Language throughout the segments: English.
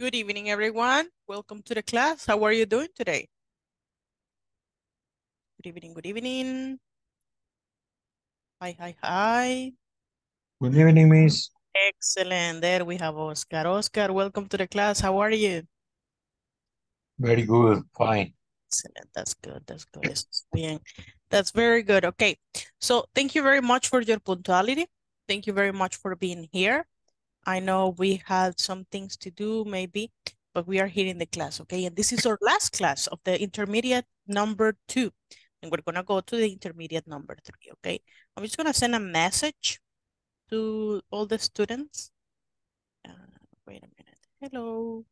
Good evening, everyone. Welcome to the class. How are you doing today? Good evening, good evening. Hi, hi, hi. Good evening, Miss. Excellent. There we have Oscar. Oscar, welcome to the class. How are you? Very good, fine. Excellent. That's good. That's good. Bien. That's very good. Okay. So thank you very much for your punctuality. Thank you very much for being here. I know we had some things to do maybe, but we are here in the class, okay? And this is our last class of the intermediate number two. And we're gonna go to the intermediate number three, okay? I'm just gonna send a message to all the students. Uh, wait a minute. Hello.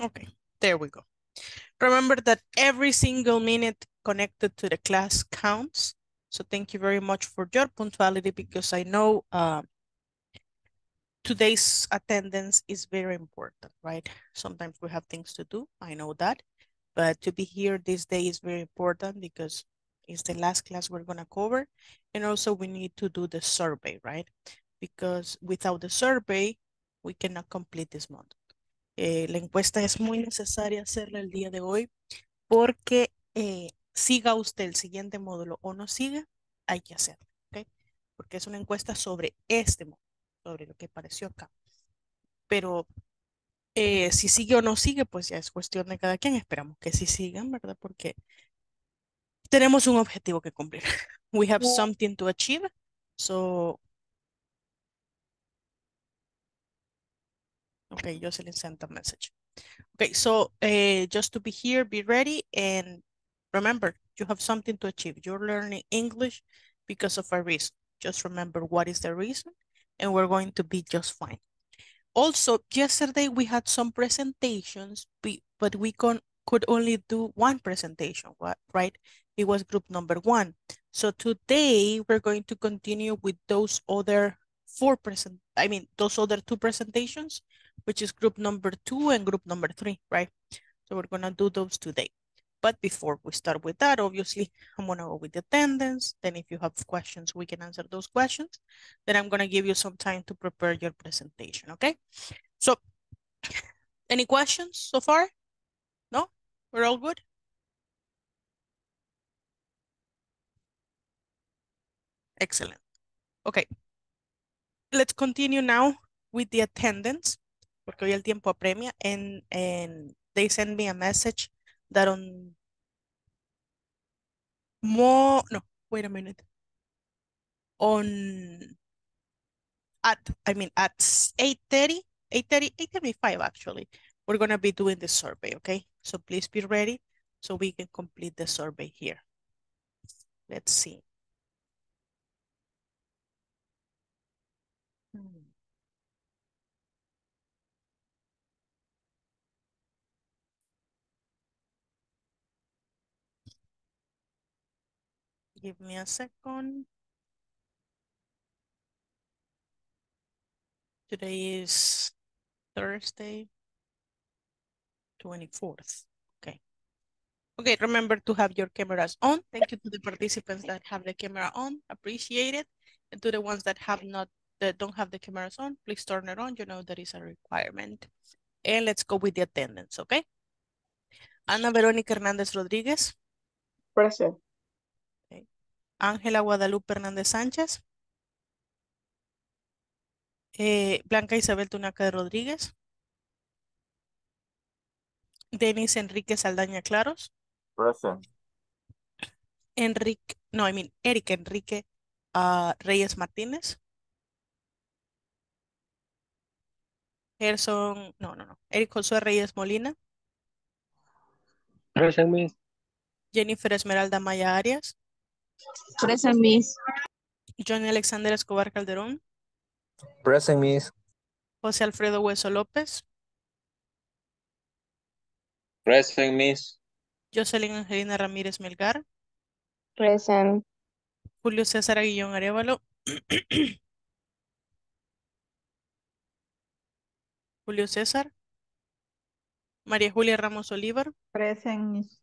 Okay, there we go. Remember that every single minute connected to the class counts. So thank you very much for your punctuality because I know uh, today's attendance is very important, right? Sometimes we have things to do, I know that. But to be here this day is very important because it's the last class we're gonna cover. And also we need to do the survey, right? Because without the survey, we cannot complete this month. Eh, la encuesta es muy necesaria hacerla el día de hoy porque eh, siga usted el siguiente módulo o no siga, hay que hacerlo, ¿ok? Porque es una encuesta sobre este módulo, sobre lo que apareció acá. Pero eh, si sigue o no sigue, pues ya es cuestión de cada quien. Esperamos que sí sigan, ¿verdad? Porque tenemos un objetivo que cumplir. We have something to achieve. So, okay, Jocelyn sent a message. Okay, so uh, just to be here, be ready, and remember, you have something to achieve. You're learning English because of a reason. Just remember what is the reason, and we're going to be just fine. Also, yesterday we had some presentations, but we con could only do one presentation, right? It was group number one. So today we're going to continue with those other four present, I mean, those other two presentations, which is group number two and group number three, right? So we're gonna do those today. But before we start with that, obviously, I'm gonna go with the attendance. Then if you have questions, we can answer those questions. Then I'm gonna give you some time to prepare your presentation, okay? So, any questions so far? No? We're all good? Excellent. Okay. Let's continue now with the attendance, porque hoy el tiempo apremia, and, they send me a message that on more, no, wait a minute. On, at, I mean, at 8.30, 8.30, 8.35 actually, we're going to be doing the survey, okay? So please be ready so we can complete the survey here. Let's see. Give me a second. Today is Thursday, 24th. Okay. Okay, remember to have your cameras on. Thank you to the participants that have the camera on. Appreciate it. And to the ones that have not, that don't have the cameras on, please turn it on. You know that is a requirement. And let's go with the attendance, okay? Ana Verónica Hernández Rodríguez. Present. Ángela Guadalupe Hernández Sánchez. Eh, Blanca Isabel Tunaca de Rodríguez. Denis Enrique Saldaña Claros. Present. Enrique, no, I mean, Eric Enrique uh, Reyes Martínez. Gerson, no, no, no. Eric Josué Reyes Molina. Present. Jennifer Esmeralda Maya Arias. Present, Miss. Johnny Alexander Escobar Calderón. Present, Miss. José Alfredo Hueso López. Present, Miss. Jocelyn Angelina Ramírez Melgar. Present. Julio César Aguillón Arevalo. Julio César. María Julia Ramos Olivar. Present, Miss.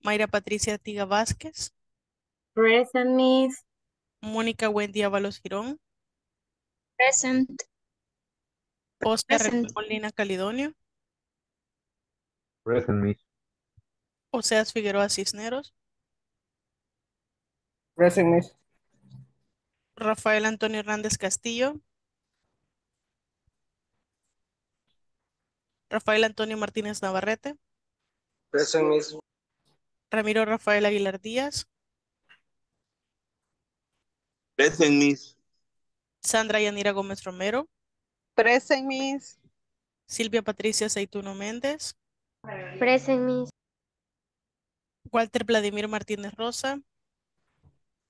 Mayra Patricia Tiga Vázquez. Present, Miss. Mónica Wendy Ábalos Girón. Present. Oscar Present. Molina Calidonio. Present, Miss. Oseas Figueroa Cisneros. Present, Miss. Rafael Antonio Hernández Castillo. Rafael Antonio Martínez Navarrete. Present, Miss. Ramiro Rafael Aguilar Díaz. Present, Miss. Sandra Yanira Gómez Romero. Present, Miss. Silvia Patricia Aceituno Méndez. Present, Miss. Walter Vladimir Martínez Rosa.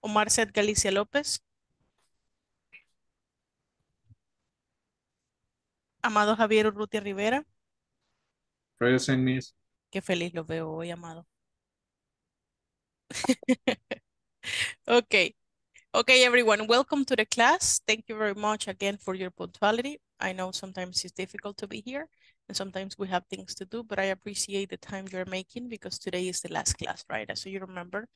Omar Seth Galicia López. Amado Javier Urrutia Rivera. Present, Miss. Qué feliz lo veo hoy, Amado. Okay. Okay, everyone, welcome to the class. Thank you very much again for your punctuality. I know sometimes it's difficult to be here and sometimes we have things to do, but I appreciate the time you're making because today is the last class, right? So you remember,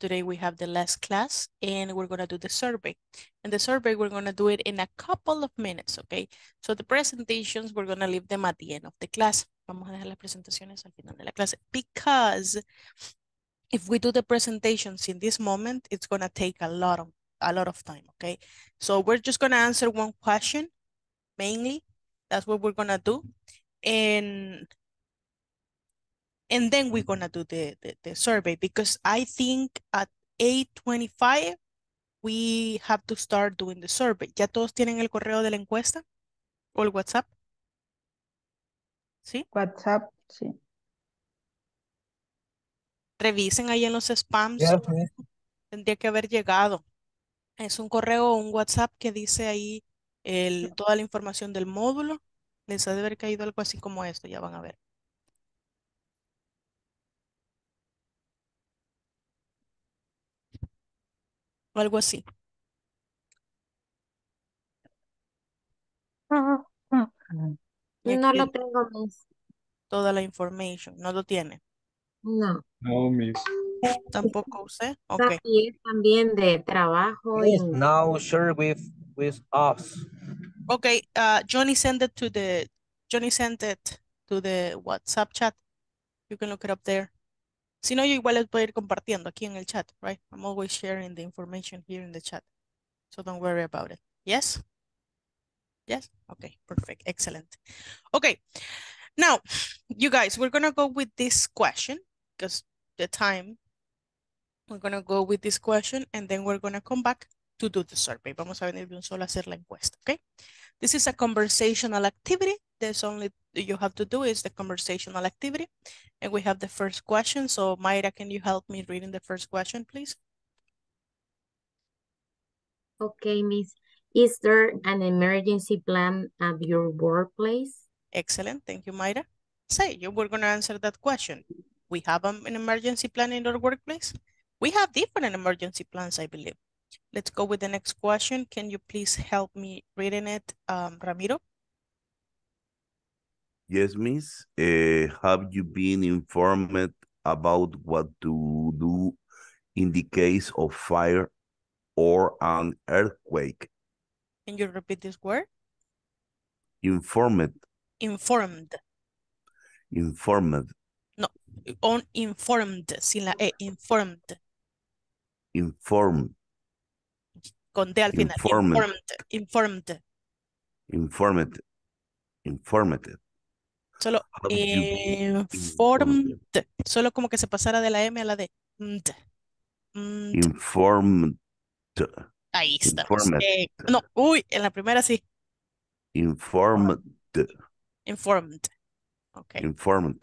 today we have the last class and we're going to do the survey. And the survey, we're going to do it in a couple of minutes, okay? So the presentations, we're going to leave them at the end of the class. Vamos a dejar las presentaciones al final de la clase because if we do the presentations in this moment, it's gonna take a lot of a lot of time, okay? So we're just gonna answer one question mainly. That's what we're gonna do. And and then we're gonna do the, the, the survey because I think at 8.25 we have to start doing the survey. ¿Ya todos tienen el correo de la encuesta? ¿O el WhatsApp? ¿Sí? WhatsApp, sí. Revisen ahí en los spams. Tendría que haber llegado. Es un correo o un WhatsApp que dice ahí el, toda la información del módulo. Les ha de haber caído algo así como esto, ya van a ver. O algo así. Y No aquí lo tengo, Miss. Toda la information, no lo tiene. No. No, Miss. Tampoco usé. Ok. Y también de trabajo y now share with, with us. Okay, uh, Johnny sent it to the, Johnny sent it to the WhatsApp chat. You can look it up there. Si no, yo igual les voy a ir compartiendo aquí en el chat, right? I'm always sharing the information here in the chat. So don't worry about it. Yes? Yes? Okay, perfect. Excellent. Okay, now, you guys, we're gonna go with this question because the time, we're gonna go with this question and then we're gonna come back to do the survey. Vamos a venir de un solo a hacer la encuesta, okay? This is a conversational activity. There's only you have to do is the conversational activity. And we have the first question. So Mayra, can you help me reading the first question, please? Okay, Miss. Is there an emergency plan at your workplace? Excellent. Thank you, Mayra. Say, you were going to answer that question. We have um, an emergency plan in our workplace. We have different emergency plans, I believe. Let's go with the next question. Can you please help me reading it, um, Ramiro? Yes, Miss. Uh, have you been informed about what to do in the case of fire or an earthquake? Can you repeat this word? Informed, Informed. informed, On informed, sin la E, informed. Informed, Con D al final. Informed. Informed. Informed. informed. Solo been informed. Solo como que se pasara de la M a la D. Informed, Ahí está. informed. no, uy, en la primera sí. informed, Informed. Ok, informed,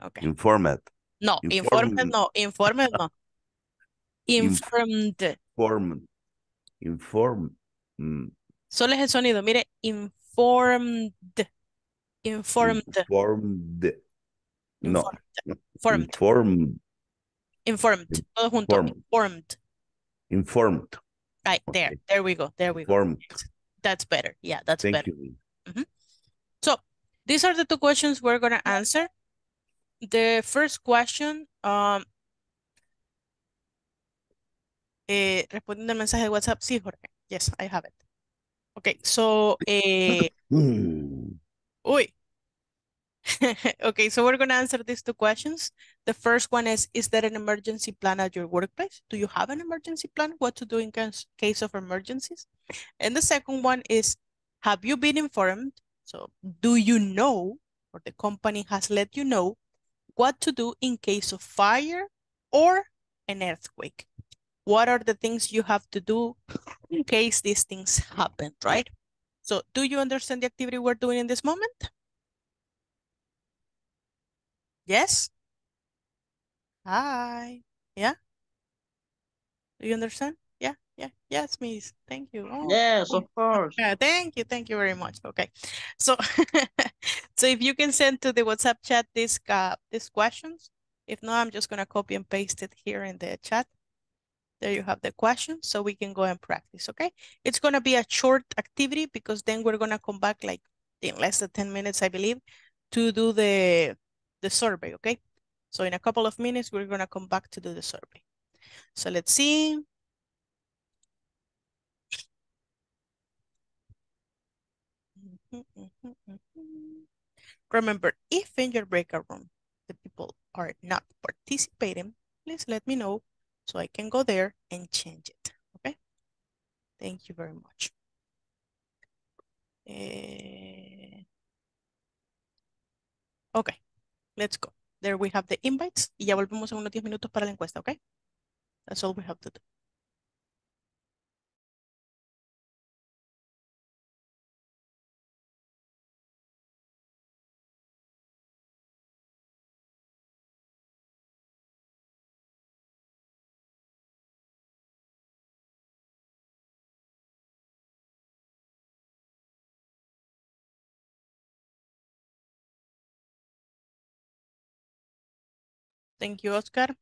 ok. informed, No, informed. no, informed no. Informed. informed, informed. mm, Solo es el sonido. Mire, informed. Informed. Informed. No, Informed. Informed. informed, Informed. Todo junto. Informed. Informed. Informed. Right, there. Okay. There we go. There we go. That's better. Yeah, that's Thank better. you. So these are the two questions we're gonna answer. The first question, um, eh, respondiendo al mensaje de WhatsApp, sí, Jorge. Yes, I have it. Okay, so, eh, Hmm. uy. Okay, so we're gonna answer these two questions. The first one is, is there an emergency plan at your workplace? Do you have an emergency plan? What to do in case, case of emergencies? And the second one is, have you been informed? So do you know, or the company has let you know, what to do in case of fire or an earthquake? What are the things you have to do in case these things happen, right? So do you understand the activity we're doing in this moment? Yes? Hi. Yeah? Do you understand? Yeah, yeah, yes, miss. Thank you. Oh, Yes, of course. yeah, thank you, thank you very much. Okay, so so if you can send to the WhatsApp chat these uh, these questions. If not, I'm just gonna copy and paste it here in the chat. There you have the question, so we can go and practice. Okay, it's gonna be a short activity because then we're gonna come back like in less than ten minutes, I believe, to do the the survey. Okay, so in a couple of minutes we're gonna come back to do the survey. So let's see. Mhm, mhm, mhm. Remember, if in your breakout room, the people are not participating, please let me know so I can go there and change it, okay? Thank you very much. Eh, Okay, let's go. There we have the invites y ya volvemos en unos 10 minutos para la encuesta, okay? That's all we have to do. Thank you, Oscar.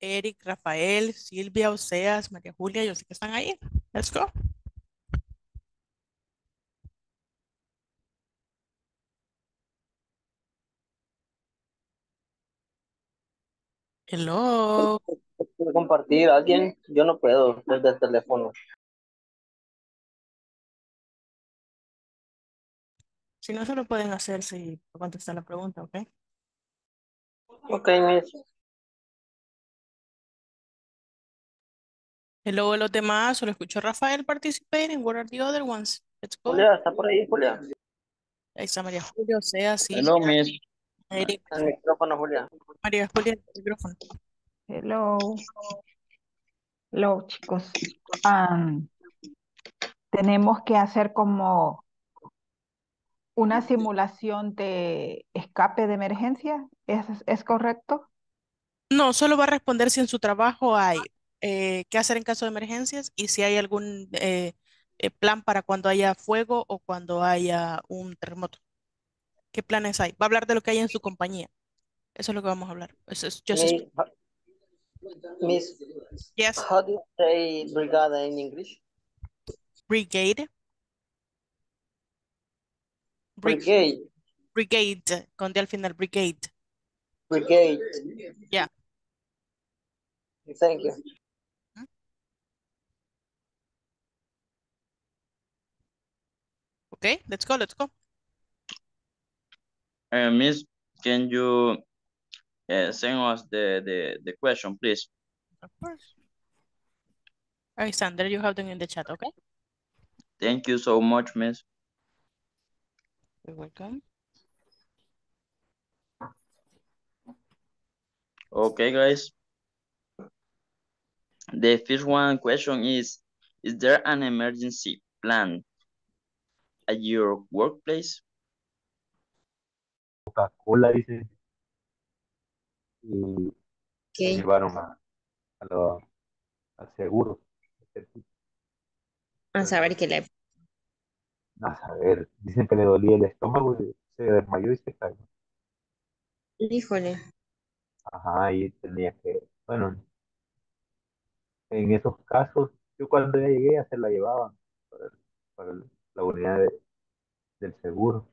Eric, Rafael, Silvia, Oseas, María Julia, yo sé que están ahí. Let's go. Hello. Quiero compartir alguien, yo no puedo desde el teléfono. Si no se lo pueden hacer si contestar la pregunta, ¿ok? Ok, Miss. Hello, los demás, solo escucho a Rafael participating. What are the other ones? Let's go. Julia, ¿está por ahí, Julia? Ahí está María Julia, Oseas, sí. Hello, miss. Eric, El micrófono, Julia. María Julia, el micrófono. Hello. Hello, chicos. Am, tenemos que hacer como una simulación de escape de emergencia. ¿Es, es correcto? No, solo va a responder si en su trabajo hay eh, qué hacer en caso de emergencias y si hay algún eh, eh, plan para cuando haya fuego o cuando haya un terremoto. ¿Qué planes hay? Va a hablar de lo que hay en su compañía. Eso es lo que vamos a hablar. Eso es Miss, Miss, Yes, how do you say brigada in English? brigade. Brig- Brigade, brigade, con D al final, brigade. brigade. Yeah. Thank you. Okay, let's go, let's go. Uh, Miss, can you uh, send us the, the, the question, please? Of course. Alexander, you have them in the chat, okay? Thank you so much, Miss. You're welcome. Okay, guys. The first one question is, is there an emergency plan at your workplace? Coca-Cola, dice. Y Okay. llevaron a, a lo- al seguro. A saber qué le... A saber, dicen que le dolía el estómago y se desmayó y se cayó. Híjole. Ajá, y tenía que, bueno, en esos casos, yo cuando ya llegué ya se la llevaban para, para la unidad de- del seguro.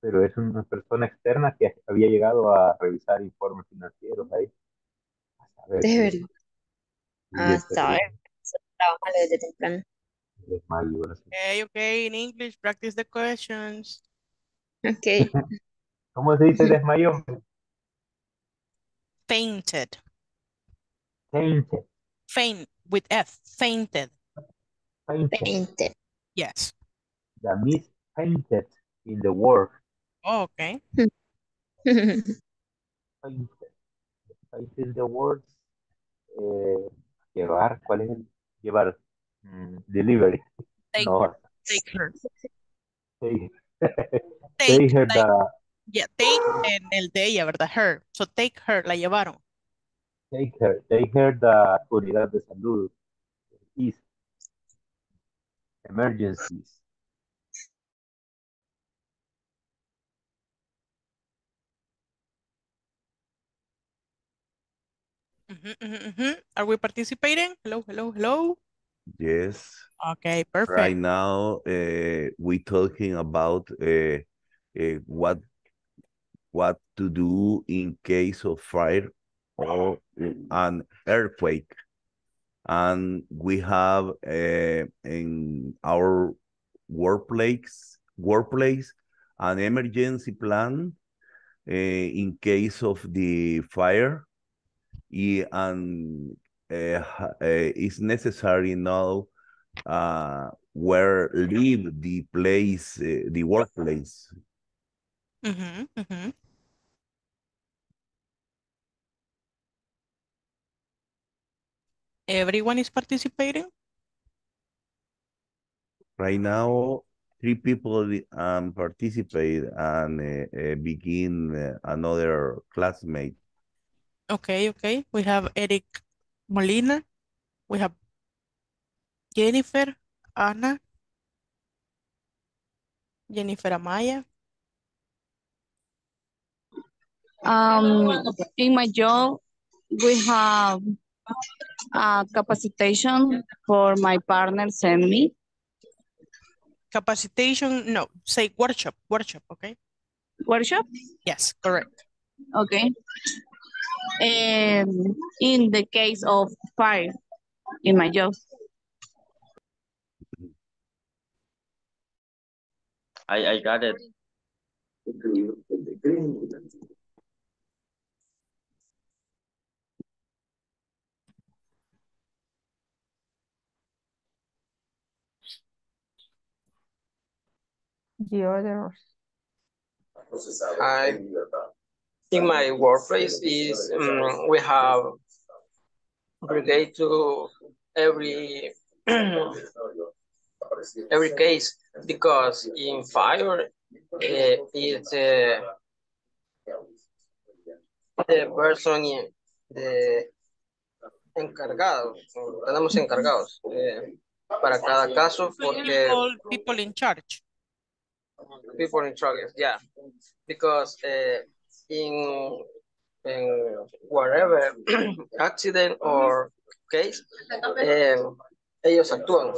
Pero es una persona externa que había llegado a revisar informes financieros ahí. A saber De verdad. A ese saber. Trabaja desde temprano. Desmayo, ahora. Okay, okay, in English, practice the questions. Ok. ¿Cómo se dice desmayó? Fainted, Fainted, faint, with F, fainted. fainted. Veinte. Yes. The miss fainted in the work. Oh, okay. Fainted. Fainted the words. Eh, llevar, ¿cuál es el? Llevar. Mm, delivery. Take No, take her. take, Take, take her like, the, yeah, take en el de ella, ¿verdad? Her. So take her, la llevaron. take her, take her the unidad de salud. Is emergencies. Mhm, mhm, mhm. Are we participating? Hello, hello, hello. Yes. Okay, perfect. Right now, uh, we talking about uh, uh, what what to do in case of fire or an earthquake. And we have uh, in our workplace workplace an emergency plan uh, in case of the fire. And it's necessary now uh, where leave the place, uh, the workplace. Mhm, mhm. Everyone is participating? Right now, three people um, participate and uh, uh, begin uh, another classmate. Okay, okay. We have Eric Molina. We have Jennifer, Ana, Jennifer Amaya. Um, in my job, we have a capacitation for my partner send me. Capacitation, no, say workshop, workshop, okay? Workshop, Yes, correct. okay. And in the case of fire in my job, I, I got it. The others. I, in my workplace is, um, we have brigade to every, every case, because in fire, eh, it's, uh, the person, in- the encargado, tenemos encargados, eh, para cada caso, porque People, people in charge. people in charge, yeah. Because uh, in in whatever accident or case, eh, ellos actúan.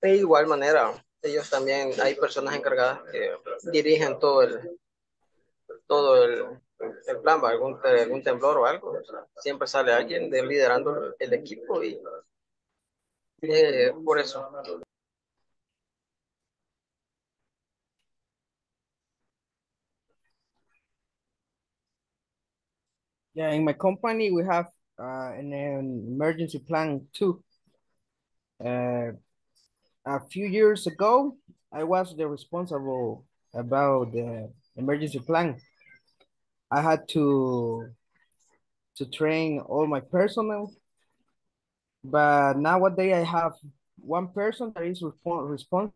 De igual manera, ellos también, hay personas encargadas que dirigen todo el, todo el, el plan, ¿va? algún, algún temblor o algo, siempre sale alguien de, liderando el equipo y eh, por eso. Yeah, in my company, we have uh, an, an emergency plan too. Uh, a few years ago, I was the responsible about the emergency plan. I had to to train all my personnel, but nowadays I have one person that is respon responsible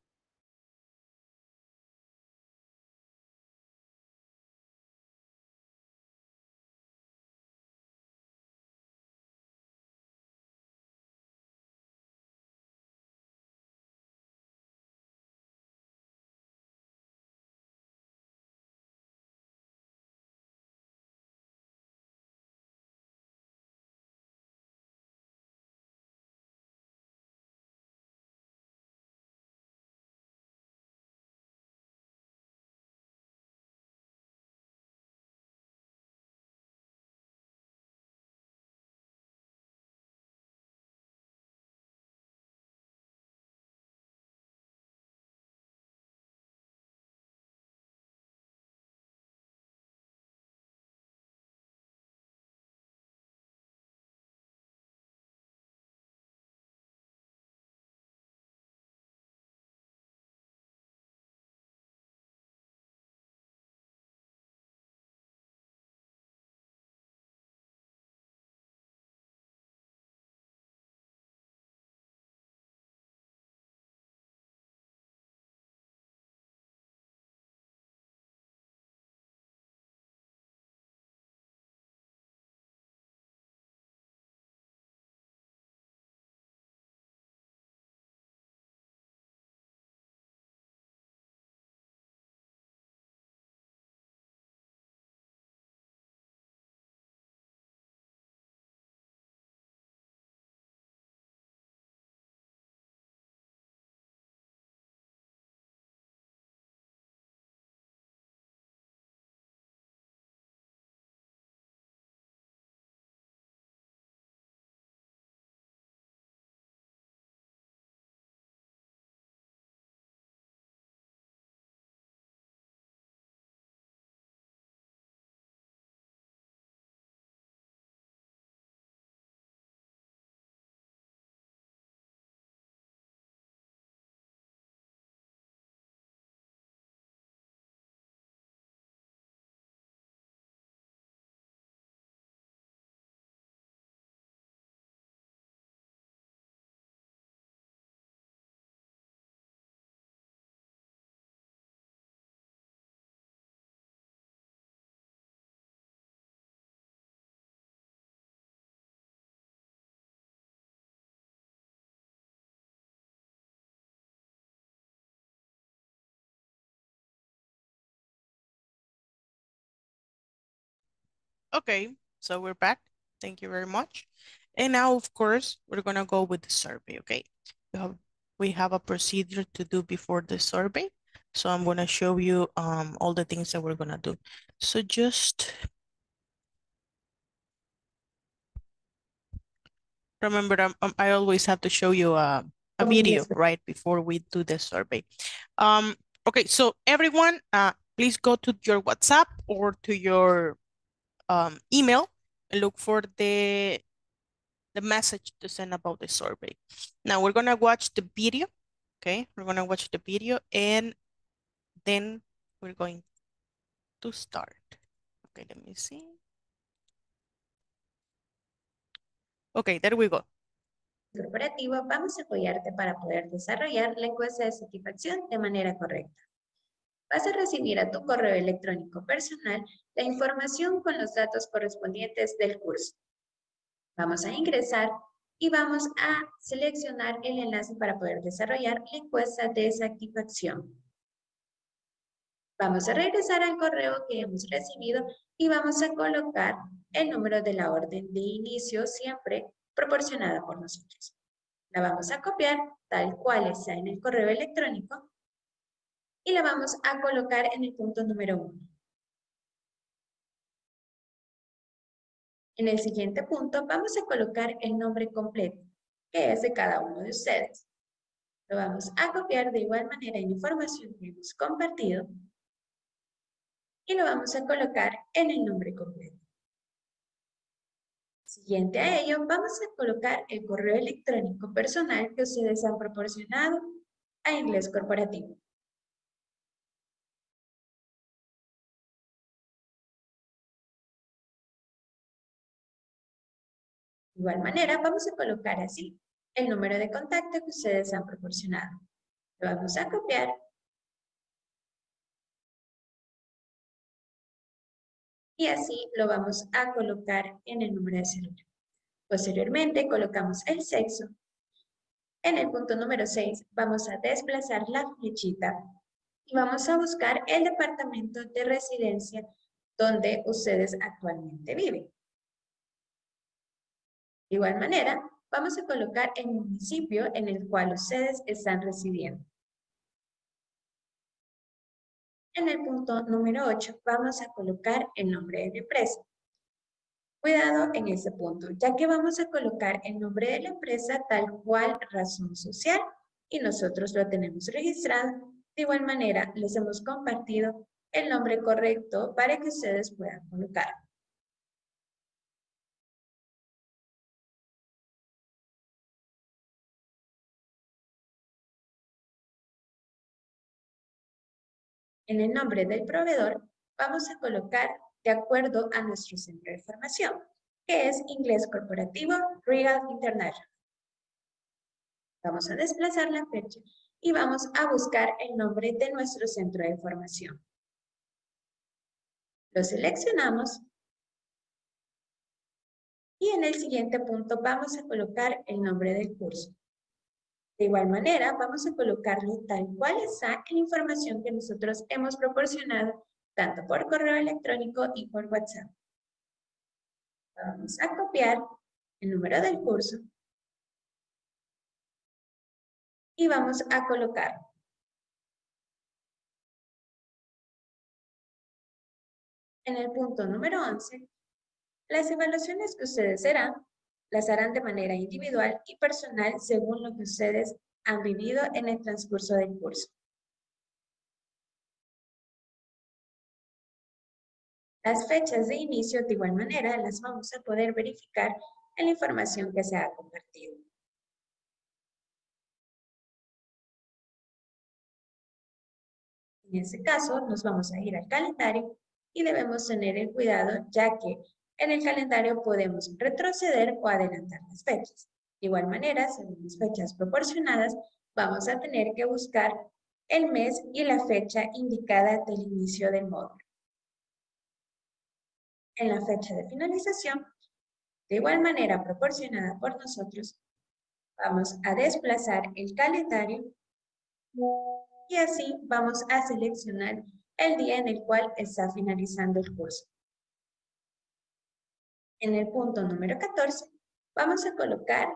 Okay, so we're back. Thank you very much. And now, of course, we're gonna go with the survey, okay? We have, we have a procedure to do before the survey. So I'm gonna show you um all the things that we're gonna do. So just remember, I'm, I'm- always have to show you a, a Oh, video, right, before we do the survey. Um, okay, so everyone, uh, please go to your WhatsApp or to your um, email and look for the the message to send about the survey. Now we're gonna watch the video, okay? We're gonna watch the video and then we're going to start. Okay, let me see. Okay, there we go. corporativo, vamos a apoyarte para poder desarrollar la encuesta de satisfacción de manera correcta. Vas a recibir a tu correo electrónico personal la información con los datos correspondientes del curso. Vamos a ingresar y vamos a seleccionar el enlace para poder desarrollar la encuesta de satisfacción. Vamos a regresar al correo que hemos recibido y vamos a colocar el número de la orden de inicio siempre proporcionada por nosotros. La vamos a copiar tal cual está en el correo electrónico y la vamos a colocar en el punto número uno. En el siguiente punto vamos a colocar el nombre completo, que es de cada uno de ustedes. Lo vamos a copiar de igual manera en información que hemos compartido y lo vamos a colocar en el nombre completo. Siguiente a ello, vamos a colocar el correo electrónico personal que ustedes han proporcionado a Inglés Corporativo. Igual manera, vamos a colocar así el número de contacto que ustedes han proporcionado. Lo vamos a copiar y así lo vamos a colocar en el número de celular. Posteriormente colocamos el sexo. En el punto número 6 vamos a desplazar la flechita y vamos a buscar el departamento de residencia donde ustedes actualmente viven. De igual manera, vamos a colocar el municipio en el cual ustedes están residiendo. En el punto número 8 vamos a colocar el nombre de la empresa. Cuidado en ese punto, ya que vamos a colocar el nombre de la empresa tal cual razón social y nosotros lo tenemos registrado. De igual manera, les hemos compartido el nombre correcto para que ustedes puedan colocar. En el nombre del proveedor vamos a colocar de acuerdo a nuestro centro de formación, que es Inglés Corporativo Real International. Vamos a desplazar la fecha y vamos a buscar el nombre de nuestro centro de formación. Lo seleccionamos y en el siguiente punto vamos a colocar el nombre del curso. De igual manera, vamos a colocarle tal cual está la información que nosotros hemos proporcionado, tanto por correo electrónico y por WhatsApp. Vamos a copiar el número del curso y vamos a colocar. En el punto número 11, las evaluaciones que ustedes serán las harán de manera individual y personal según lo que ustedes han vivido en el transcurso del curso. Las fechas de inicio de igual manera las vamos a poder verificar en la información que se ha compartido. En este caso, nos vamos a ir al calendario y debemos tener el cuidado ya que en el calendario podemos retroceder o adelantar las fechas. De igual manera, según las fechas proporcionadas, vamos a tener que buscar el mes y la fecha indicada del inicio del módulo. En la fecha de finalización, de igual manera proporcionada por nosotros, vamos a desplazar el calendario y así vamos a seleccionar el día en el cual está finalizando el curso. En el punto número 14, vamos a colocar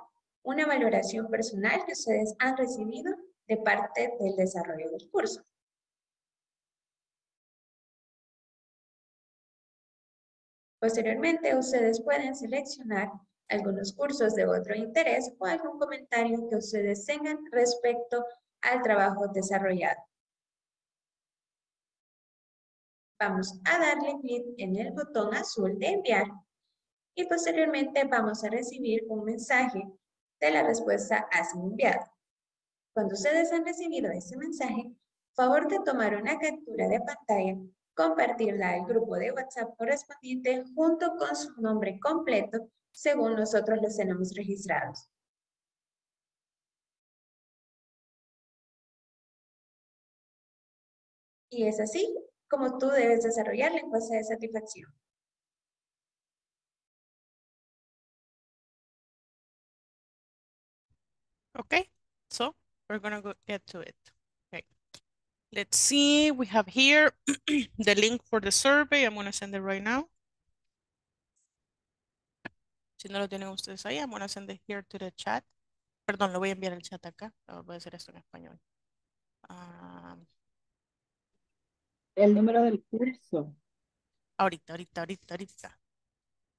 una valoración personal que ustedes han recibido de parte del desarrollo del curso. Posteriormente, ustedes pueden seleccionar algunos cursos de otro interés o algún comentario que ustedes tengan respecto al trabajo desarrollado. Vamos a darle clic en el botón azul de enviar y posteriormente vamos a recibir un mensaje de la respuesta así enviado. Cuando ustedes han recibido ese mensaje, favor de tomar una captura de pantalla, compartirla al grupo de WhatsApp correspondiente junto con su nombre completo según nosotros los tenemos registrados. Y es así como tú debes desarrollar la encuesta de satisfacción. Okay, so we're gonna go get to it. Okay. Let's see, we have here the link for the survey. I'm to send it right now. Si no lo tienen ustedes ahí, I'm to send it here to the chat. Perdón, lo voy a enviar al chat acá. Ah, Voy a hacer esto en español. Ah, El número del curso. ahorita, ahorita, ahorita, ahorita.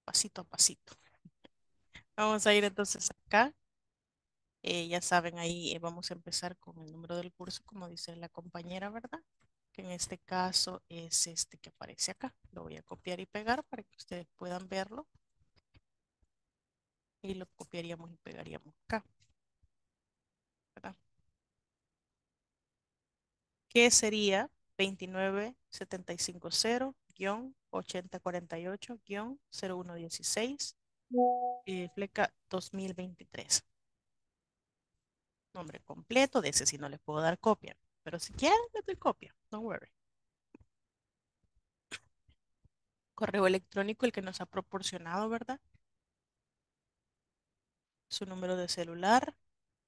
Pasito a pasito. Vamos a ir entonces acá. Eh, ya saben, ahí eh, vamos a empezar con el número del curso, como dice la compañera, ¿verdad? Que en este caso es este que aparece acá. Lo voy a copiar y pegar para que ustedes puedan verlo. Y lo copiaríamos y pegaríamos acá. ¿Verdad? Que sería 29750-8048-0116 eh, fleca 2023. Nombre completo, de ese si no les puedo dar copia. Pero si quieren, les doy copia. Don't worry. Correo electrónico, el que nos ha proporcionado, ¿verdad? Su número de celular,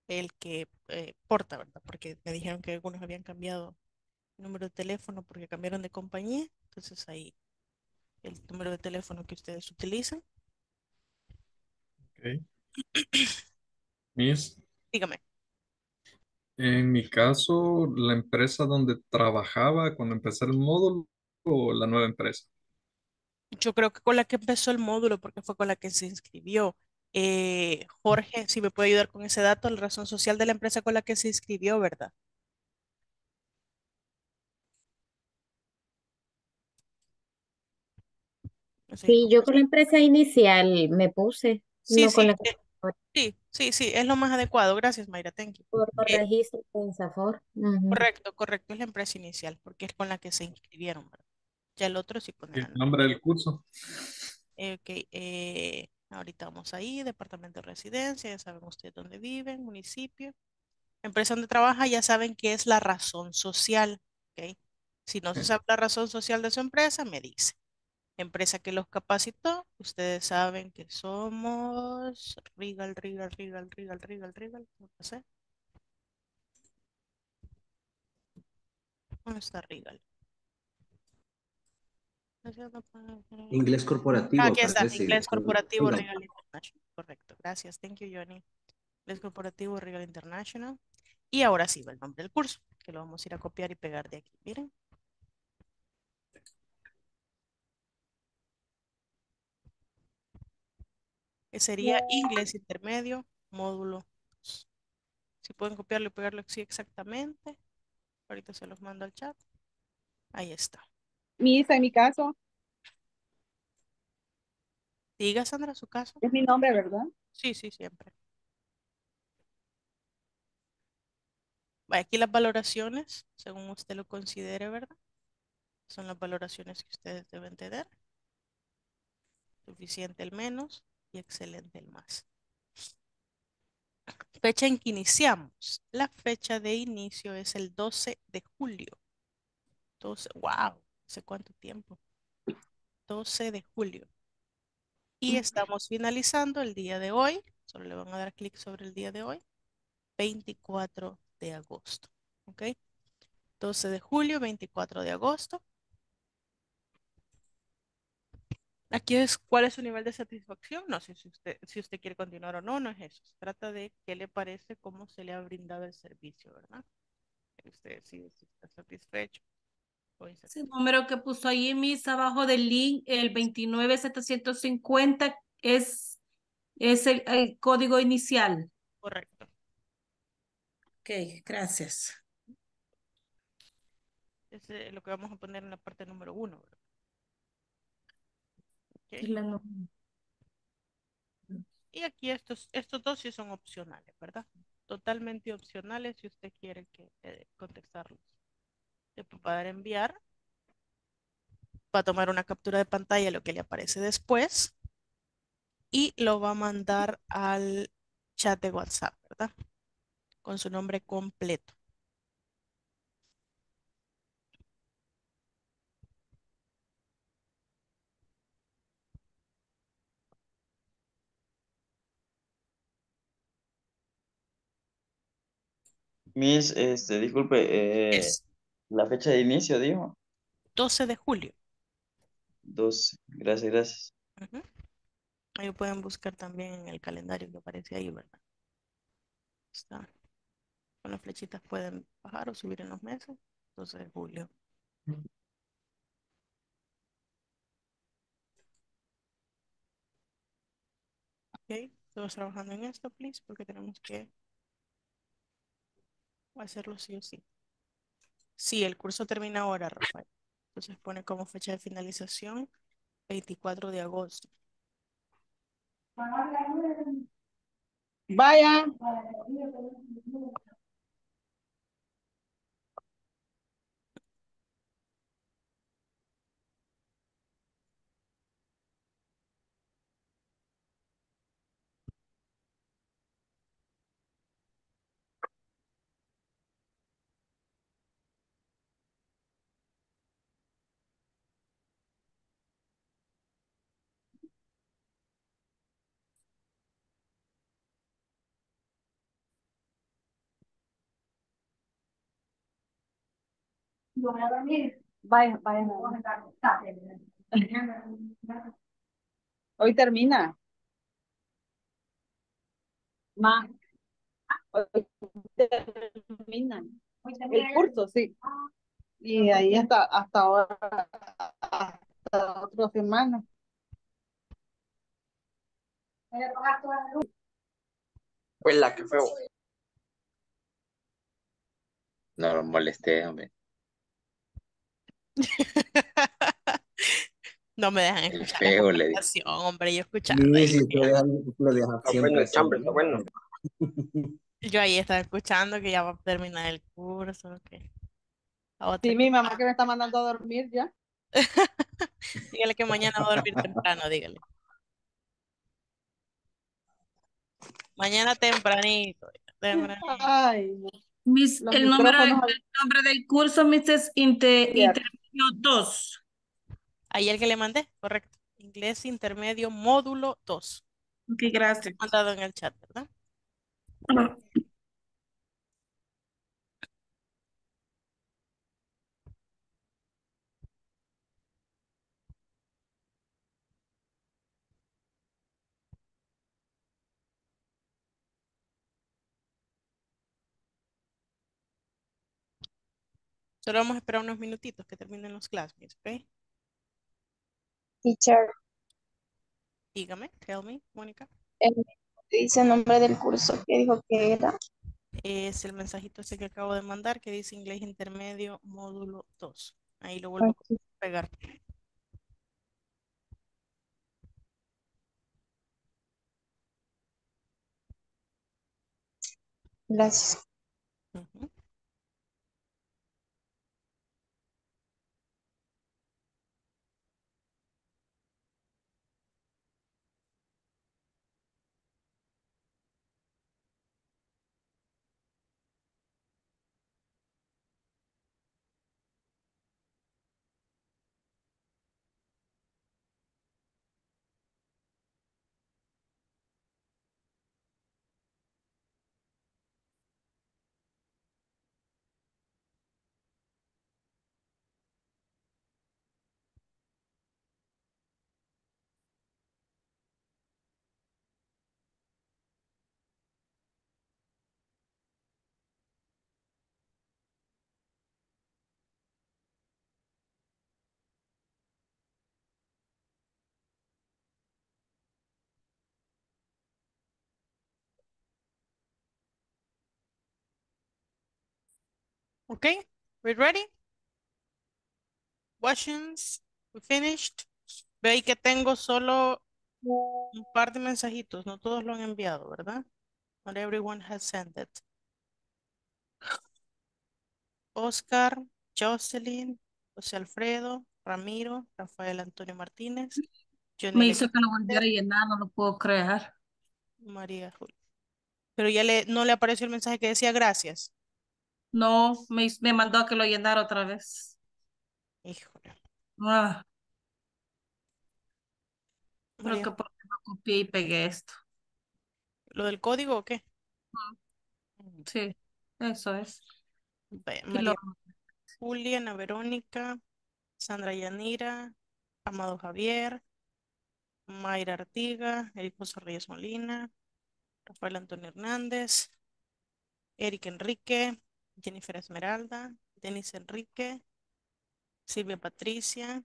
el que eh, porta, ¿verdad? Porque me dijeron que algunos habían cambiado el número de teléfono porque cambiaron de compañía. Entonces ahí el número de teléfono que ustedes utilizan. Ok. Miss, Dígame. En mi caso, la empresa donde trabajaba cuando empecé el módulo o la nueva empresa. Yo creo que con la que empezó el módulo, porque fue con la que se inscribió. Eh, Jorge, si me puede ayudar con ese dato, la razón social de la empresa con la que se inscribió, ¿verdad? No sé Sí, yo con la empresa inicial me puse, Sí, no con sí, la que eh, sí, sí, sí, es lo más adecuado. Gracias, Mayra, thank you. por Eh, registro en Safor. Correcto, correcto, es la empresa inicial, porque es con la que se inscribieron, ¿verdad? Ya el otro sí pone la El nombre del curso. Eh, Ok, eh, ahorita vamos ahí, departamento de residencia, ya saben ustedes dónde viven, municipio. Empresa donde trabaja, ya saben qué es la razón social, ¿ok? Si no se sabe la razón social de su empresa, me dice. Empresa que los capacitó, ustedes saben que somos Regal, Regal, Regal, Regal, Regal, Regal, ¿cómo que sé? ¿Dónde está Regal? Inglés corporativo, aquí está, parece. inglés corporativo. Regal International. Correcto, gracias. Thank you, Johnny. Inglés corporativo Regal International. Y ahora sí va el nombre del curso, que lo vamos a ir a copiar y pegar de aquí. Miren. Que sería inglés intermedio, módulo 2. Si pueden copiarlo y pegarlo así exactamente. Ahorita se los mando al chat. Ahí está. Misa, en mi caso, Diga, Sandra, su caso. es mi nombre, ¿verdad? Sí, sí, siempre. Aquí las valoraciones, según usted lo considere, ¿verdad? Son las valoraciones que ustedes deben tener. Suficiente el menos y excelente el más. Fecha en que iniciamos. La fecha de inicio es el 12 de julio. 12, wow, ¿hace cuánto tiempo? 12 de julio. Y estamos finalizando el día de hoy. Solo le van a dar clic sobre el día de hoy. 24 de agosto. ¿Ok? 12 de julio, 24 de agosto. Aquí es cuál es su nivel de satisfacción. No sé si usted, si usted quiere continuar o no, no es eso. Se trata de qué le parece, cómo se le ha brindado el servicio, ¿verdad? Usted decide si está satisfecho Ese insatisfecho. número que puso ahí, Miss, abajo del link, el 29750, es, es el, el código inicial. Correcto. Ok, gracias. Es lo que vamos a poner en la parte número uno, ¿verdad? La no- Y aquí estos, estos dos sí son opcionales, ¿verdad? Totalmente opcionales si usted quiere que eh, contestarlos. A dar enviar. Va a tomar una captura de pantalla lo que le aparece después. Y lo va a mandar al chat de WhatsApp, ¿verdad? Con su nombre completo. Miss, este, disculpe, eh, Yes. La fecha de inicio, dijo. 12 de julio. 12. Gracias, gracias. Ujú. Ahí pueden buscar también en el calendario que aparece ahí, ¿verdad? Está. Con las flechitas pueden bajar o subir en los meses. 12 de julio. Ok, todos trabajando en esto, please, porque tenemos que hacerlo sí o sí. Sí, el curso termina ahora, Rafael. Entonces pone como fecha de finalización 24 de agosto. Vaya. Vaya, vaya. Hoy termina. Ma. Hoy termina. El curso, sí. Y ahí hasta, hasta ahora, hasta otra semana. Pues la que fue. No lo molesté, hombre. No me dejan El escuchar feo la le dije. conversación, hombre, yo escuchando. Sí, ahí. sí, lo deja, lo deja Está siempre bueno el chambre, así. está bueno. Yo ahí estaba escuchando que ya va a terminar el curso. que Sí, mi mamá que me está mandando a dormir ya. Dígale que mañana va a dormir temprano, dígale. Mañana tempranito. tempranito. Ay, no. Los el, número, el micrófonos- nombre del curso, Mrs. Inter. Intermedio 2. Ahí el que le mandé, correcto. Inglés intermedio módulo 2. Ok, gracias. Mandado en el chat, ¿verdad? Solo vamos a esperar unos minutitos que terminen los clases, ¿ok? Teacher, Dígame, tell me, Mónica. eh, dice el nombre del curso que dijo que era. Es el mensajito ese que acabo de mandar que dice inglés intermedio módulo 2. Ahí lo vuelvo a pegar. Gracias. Ujú. Okay, we ready? Questions? We finished? Ve que tengo solo un par de mensajitos, no todos lo han enviado, ¿verdad? Not everyone has sent it. Oscar, Jocelyn, José Alfredo, Ramiro, Rafael Antonio Martínez, Johnny Me hizo que lo volviera a llenar, no lo puedo creer. María Julia. Pero ya le, no le apareció el mensaje que decía gracias. No, me, me mandó a que lo llenara otra vez. Híjole. Ah, creo María, que por qué no copié y pegué esto. ¿Lo del código o qué? Sí, eso es. Vaya, Aquí lo- María, Julia, Ana Verónica, Sandra Yanira, Amado Javier, Mayra Artiga, Eric José Reyes Molina, Rafael Antonio Hernández, Eric Enrique, Jennifer Esmeralda, Denis Enrique, Silvia Patricia.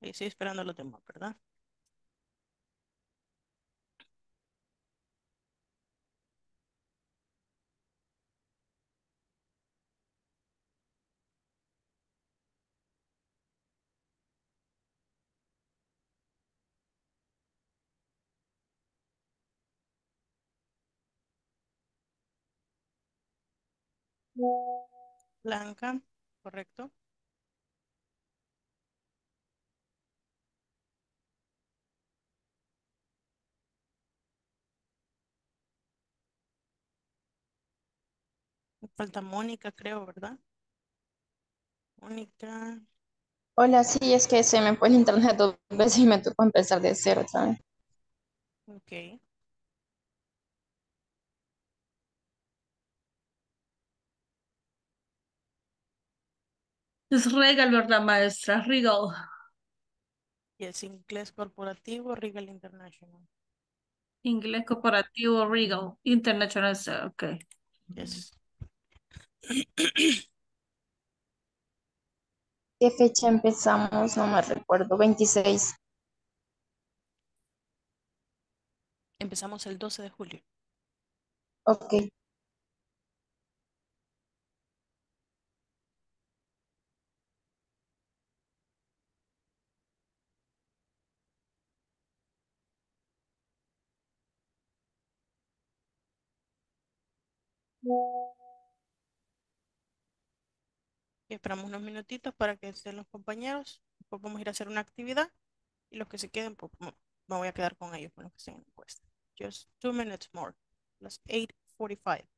Estoy esperando los demás, ¿verdad? Blanca, correcto. Falta Mónica, creo, ¿verdad? Mónica. Hola, sí, es que se me fue el internet dos veces y me tocó empezar de cero otra vez. Ok. Es Regal, ¿verdad, maestra? Regal. Y es inglés corporativo, Regal International. Inglés corporativo Regal. International, ok. Yes. ¿Qué fecha empezamos? No me recuerdo. 26. Empezamos el 12 de julio. Ok. Y esperamos unos minutitos para que estén los compañeros. Después vamos a ir a hacer una actividad. Y los que se queden, pues me voy a quedar con ellos, con los que estén en la encuesta. Just two minutes more. Las 8.45.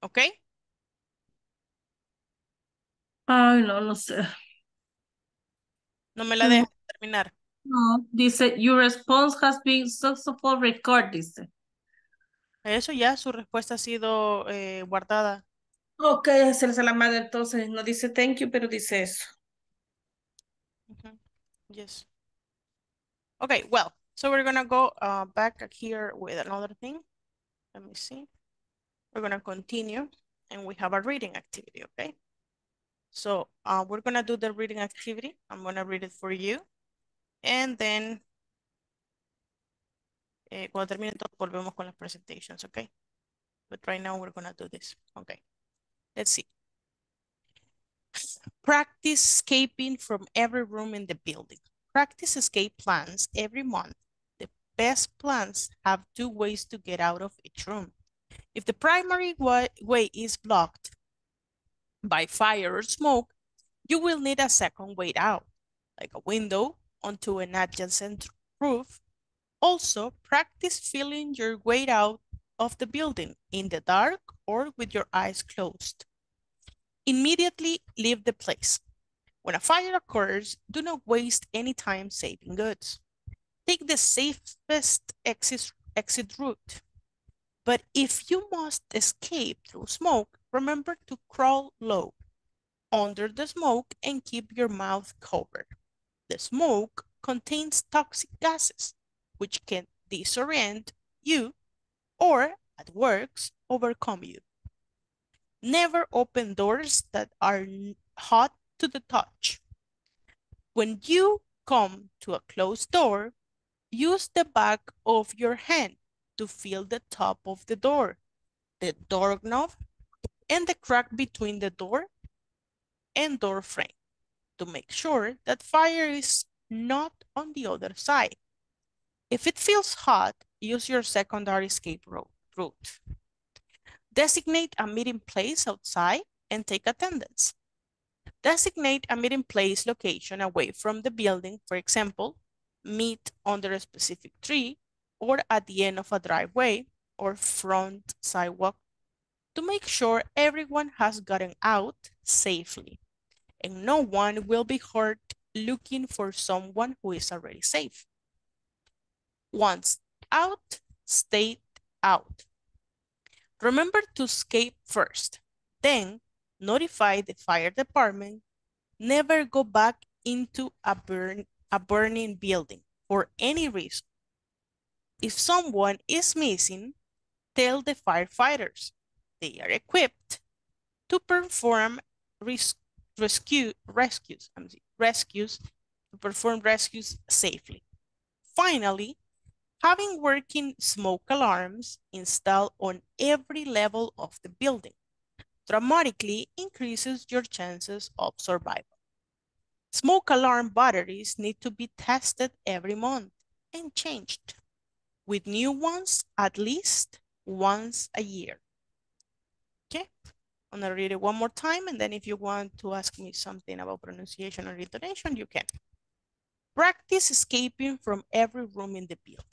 ¿Ok? Ay, no, no sé. No me la dejes terminar. No, dice, your response has been successful record, dice. Eso ya, su respuesta ha sido eh, guardada. Ok, se les a la madre entonces. No dice thank you, pero dice eso. Mhm. Yes. Okay, well, so we're gonna go uh, back here with another thing. Let me see. We're gonna continue and we have a reading activity, okay? So uh, we're gonna do the reading activity. I'm gonna read it for you. And then, eh, cuando termine todo, volvemos con las presentations, okay? But right now we're gonna do this, okay? Let's see. Practice escaping from every room in the building. Practice escape plans every month. The best plans have two ways to get out of each room. If the primary way is blocked by fire or smoke, you will need a second way out, like a window onto an adjacent roof. Also, practice feeling your way out of the building in the dark or with your eyes closed. Immediately leave the place. When a fire occurs, do not waste any time saving goods. Take the safest exit, exit route. But if you must escape through smoke, remember to crawl low under the smoke and keep your mouth covered. The smoke contains toxic gases, which can disorient you or, at works overcome you. Never open doors that are hot to the touch. When you come to a closed door, use the back of your hand to feel the top of the door, the doorknob, and the crack between the door and door frame to make sure that fire is not on the other side. If it feels hot, use your secondary escape route. Designate a meeting place outside and take attendance. Designate a meeting place location away from the building. For example, meet under a specific tree or at the end of a driveway or front sidewalk to make sure everyone has gotten out safely and no one will be hurt looking for someone who is already safe. Once out, stay out. Remember to escape first, then notify the fire department. Never go back into a, burn, a burning building for any reason. If someone is missing, tell the firefighters. They are equipped to perform res rescue rescues, I'm sorry, rescues to perform rescues safely. Finally, having working smoke alarms installed on every level of the building dramatically increases your chances of survival. Smoke alarm batteries need to be tested every month and changed, with new ones at least once a year. Okay, I'm gonna read it one more time, and then if you want to ask me something about pronunciation or intonation, you can. Practice escaping from every room in the building.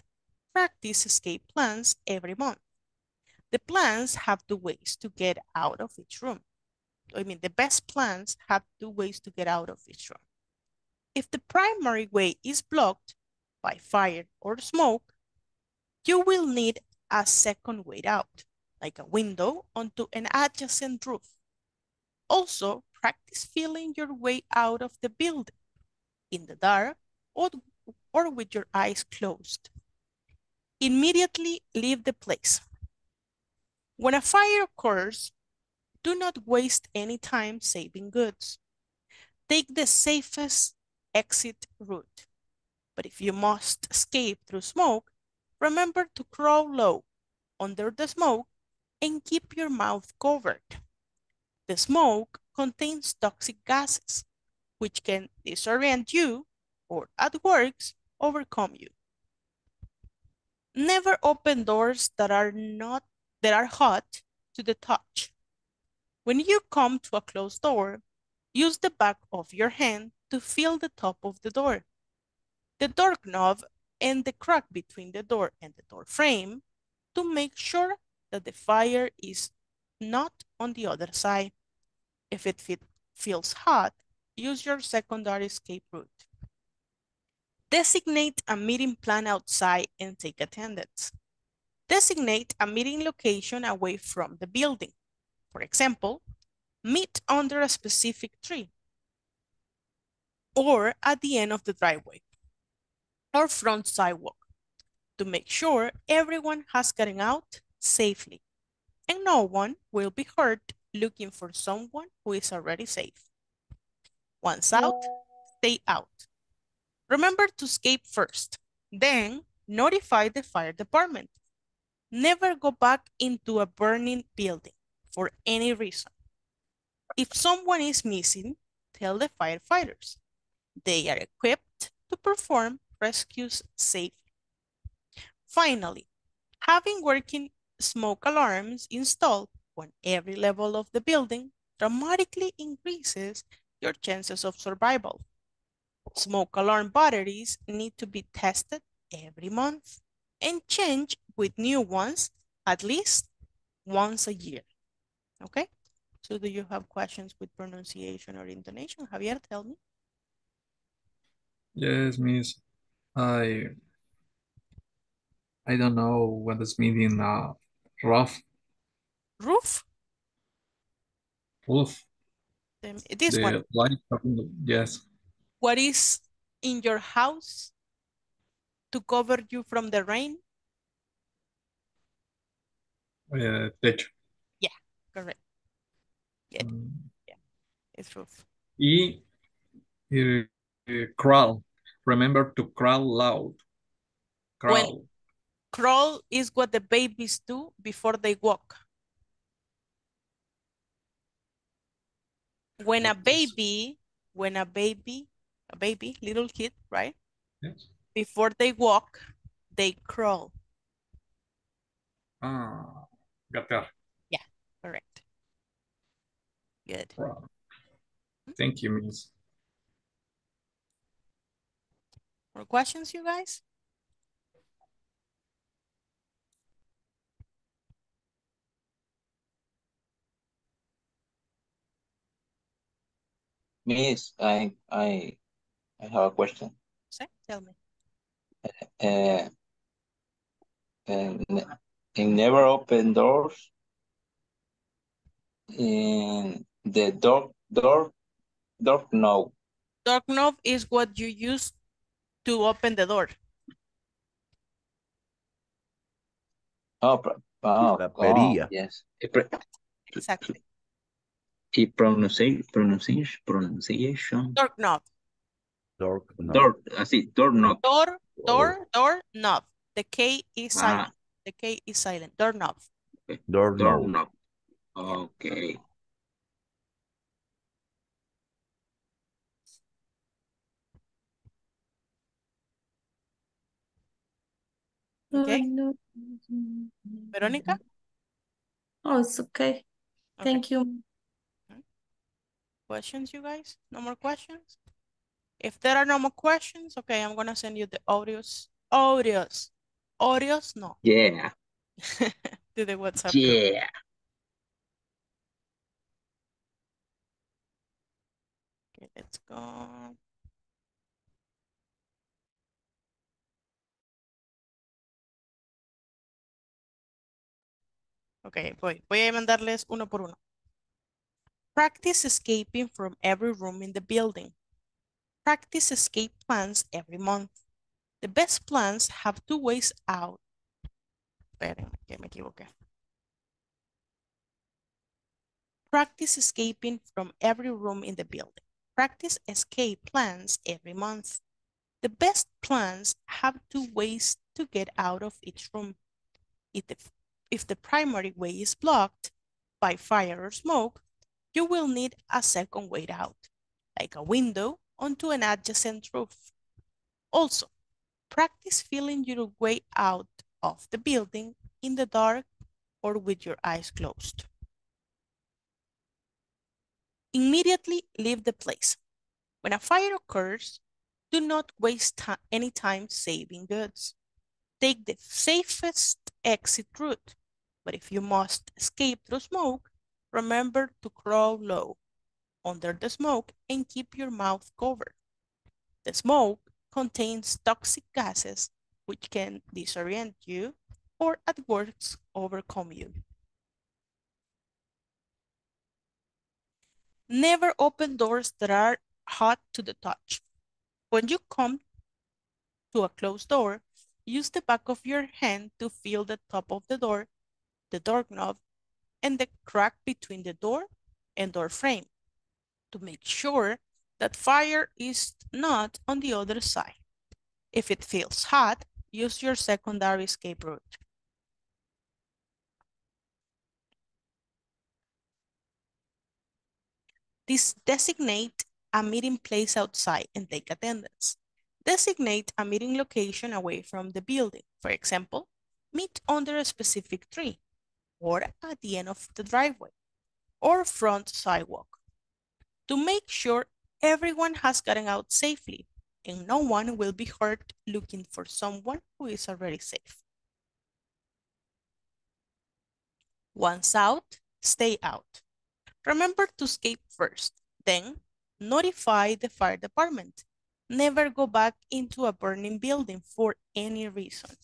Practice escape plans every month. The plans have two ways to get out of each room. I mean, the best plans have two ways to get out of each room. If the primary way is blocked by fire or smoke, you will need a second way out, like a window onto an adjacent roof. Also, practice feeling your way out of the building in the dark or, or with your eyes closed. Immediately leave the place. When a fire occurs, do not waste any time saving goods. Take the safest exit route. But if you must escape through smoke, remember to crawl low under the smoke and keep your mouth covered. The smoke contains toxic gases, which can disorient you or at works, overcome you. Never open doors that are not that are hot to the touch. When you come to a closed door, use the back of your hand to feel the top of the door. The door knob and the crack between the door and the door frame to make sure that the fire is not on the other side. If it feels hot, use your secondary escape route. Designate a meeting plan outside and take attendance. Designate a meeting location away from the building. For example, meet under a specific tree or at the end of the driveway or front sidewalk to make sure everyone has gotten out safely and no one will be hurt looking for someone who is already safe. Once out, stay out. Remember to escape first, then notify the fire department. Never go back into a burning building for any reason. If someone is missing, tell the firefighters. They are equipped to perform rescues safely. Finally, having working smoke alarms installed on every level of the building dramatically increases your chances of survival. Smoke alarm batteries need to be tested every month and change with new ones at least once a year. Okay? So do you have questions with pronunciation or intonation? Javier, tell me. Yes, miss. I I don't know what does mean uh rough Roof? roof. This the one. light yes. What is in your house to cover you from the rain? Uh, techo. Yeah, correct. It's roof. Y eh, eh, crawl. Remember to crawl loud. Crawl. When crawl is what the babies do before they walk. When a baby, when a baby, a baby, little kid, right? Yes. Before they walk, they crawl. Ah, gatear. Yeah, correct. Good. Crawl. Thank you, Miss. More questions, you guys? Miss, I I I have a question. Say, tell me. Uh, and and never open doors in the door door door knob. Door knob is what you use to open the door. Oh, pro- oh, La oh, yes. Exactly. y pronunciation pronunciation pronunciation Door knob. Door, no. door así door knob. Door, door, door, knob. The K is Ah. silent. The K is silent. Door knob. Door, Door no. knob. Okay. Okay. no. Verónica? Oh, it's okay. Okay. Thank you. Questions, you guys? No more questions? If there are no more questions, okay, I'm gonna send you the audios. Audios. Audios, no. Yeah. to the WhatsApp group. Yeah. Okay, let's go. Ok, voy. Voy a mandarles uno por uno. Practice escaping from every room in the building. Practice escape plans every month. The best plans have two ways out. Esperen, que me equivoqué. Practice escaping from every room in the building. Practice escape plans every month. The best plans have two ways to get out of each room. If the, if the primary way is blocked by fire or smoke, you will need a second way out, like a window onto an adjacent roof. Also, practice feeling your way out of the building in the dark or with your eyes closed. Immediately leave the place. When a fire occurs, do not waste any time saving goods. Take the safest exit route, but if you must escape through smoke, remember to crawl low under the smoke and keep your mouth covered. The smoke contains toxic gases which can disorient you or at worst overcome you. Never open doors that are hot to the touch. When you come to a closed door, use the back of your hand to feel the top of the door, the doorknob, and the crack between the door and door frame to make sure that fire is not on the other side. If it feels hot, use your secondary escape route. This designate a meeting place outside and take attendance. Designate a meeting location away from the building. For example, meet under a specific tree or at the end of the driveway or front sidewalk to make sure everyone has gotten out safely and no one will be hurt looking for someone who is already safe. Once out, stay out. Remember to escape first, then notify the fire department. Never go back into a burning building for any reason.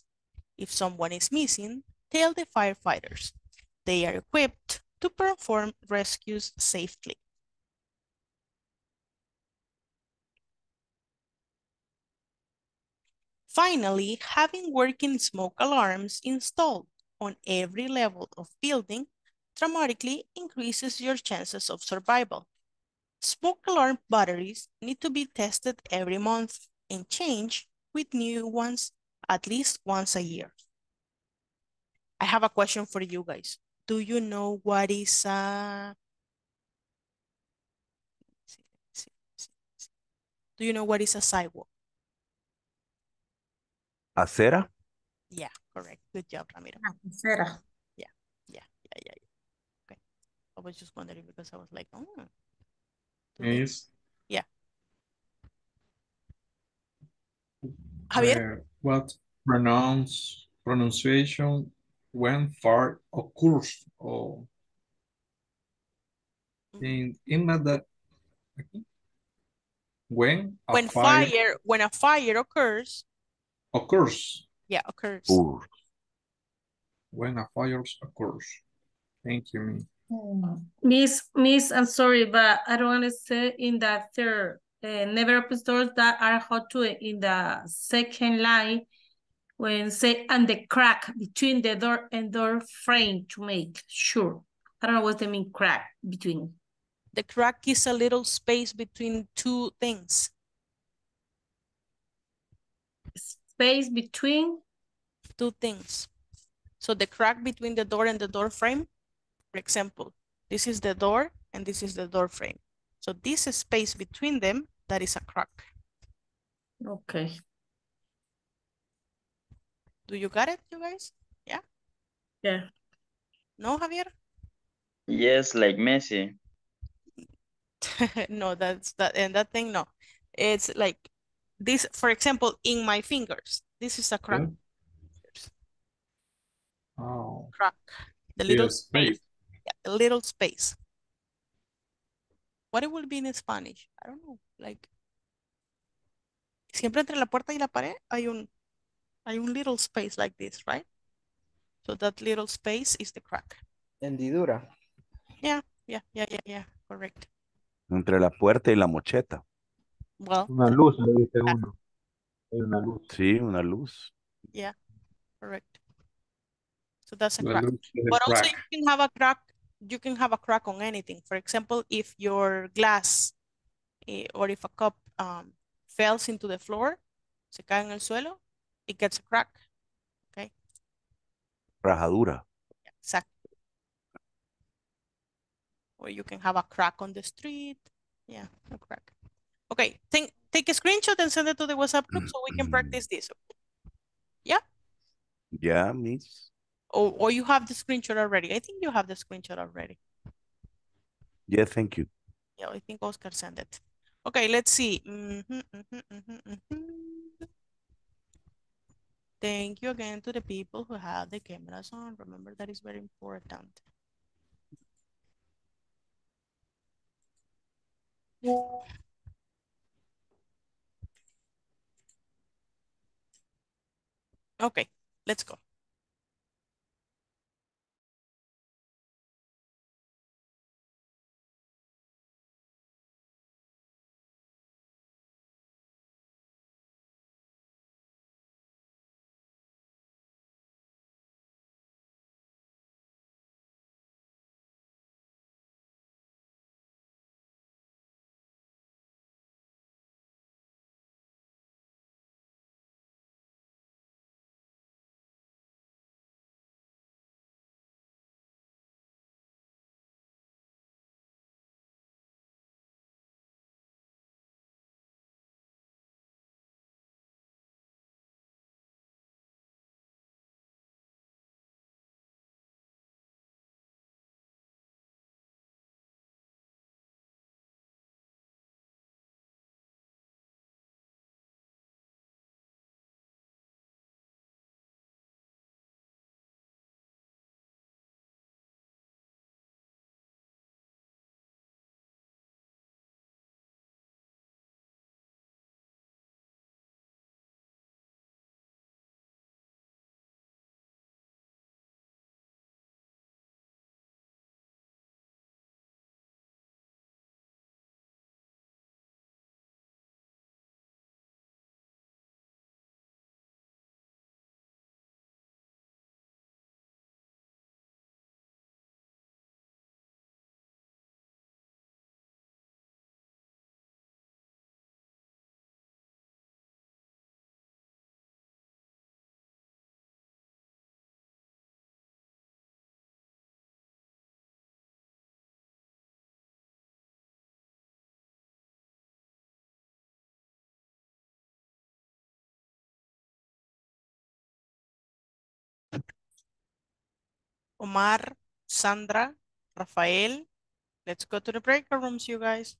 If someone is missing, tell the firefighters. They are equipped to perform rescues safely. Finally, having working smoke alarms installed on every level of building dramatically increases your chances of survival. smoke alarm batteries need to be tested every month and change with new ones at least once a year. I have a question for you guys. Do you know what is a... Do you know what is a sidewalk? Acera? Yeah, correct. Good job, Ramiro. Acera. Yeah, yeah, yeah, yeah. yeah. Okay. I was just wondering because I was like, oh. Is Yeah. Javier? uh, what pronounce pronunciation when fire occurs or in in that when a when fire, fire, when a fire occurs, occurs yeah, occurs. when a fire occurs. Thank you. Min. Miss, Miss, I'm sorry, but I don't understand in that third. Uh, never open doors that are hot to it in the second line when say and the crack between the door and door frame to make sure. I don't know what they mean crack between. The crack is a little space between two things. Space between? Two things. So the crack between the door and the door frame, for example, this is the door and this is the door frame. So this space between them, that is a crack. Okay. Do you got it, you guys? Yeah? Yeah. No, Javier? Yes, like Messi. no, that's that and that thing, no. It's like this, for example, in my fingers. This is a crack. Oh. Crack. The Yeah, little space. space. Yeah, the little space. What it will be in Spanish? I don't know. Like siempre entre la puerta y la pared hay un hay un little space like this, right? So that little space is the crack. Hendidura. Yeah, yeah, yeah, yeah, yeah. Correct. Entre la puerta y la mocheta. Well, Una luz, le dice uno. Hay una luz. Sí, una luz. yeah, correct. So that's a La crack. luz es el But also crack. you can have a crack, you can have a crack on anything. For example, if your glass eh, or if a cup um, falls into the floor, se cae en el suelo, it gets a crack. Okay, Rajadura. exactly. Or you can have a crack on the street. Yeah, a crack. Okay, think, take a screenshot and send it to the WhatsApp group so we can practice this. Yeah, Yeah, miss. or, or you have the screenshot already. I think you have the screenshot already. Yeah, thank you. Yeah, I think Oscar sent it. Okay, let's see. Mhm, mhm, mhm, mhm. Thank you again to the people who have the cameras on. Remember that is very important. Okay, let's go. Omar, Sandra, Rafael. Let's go to the breakout rooms, you guys.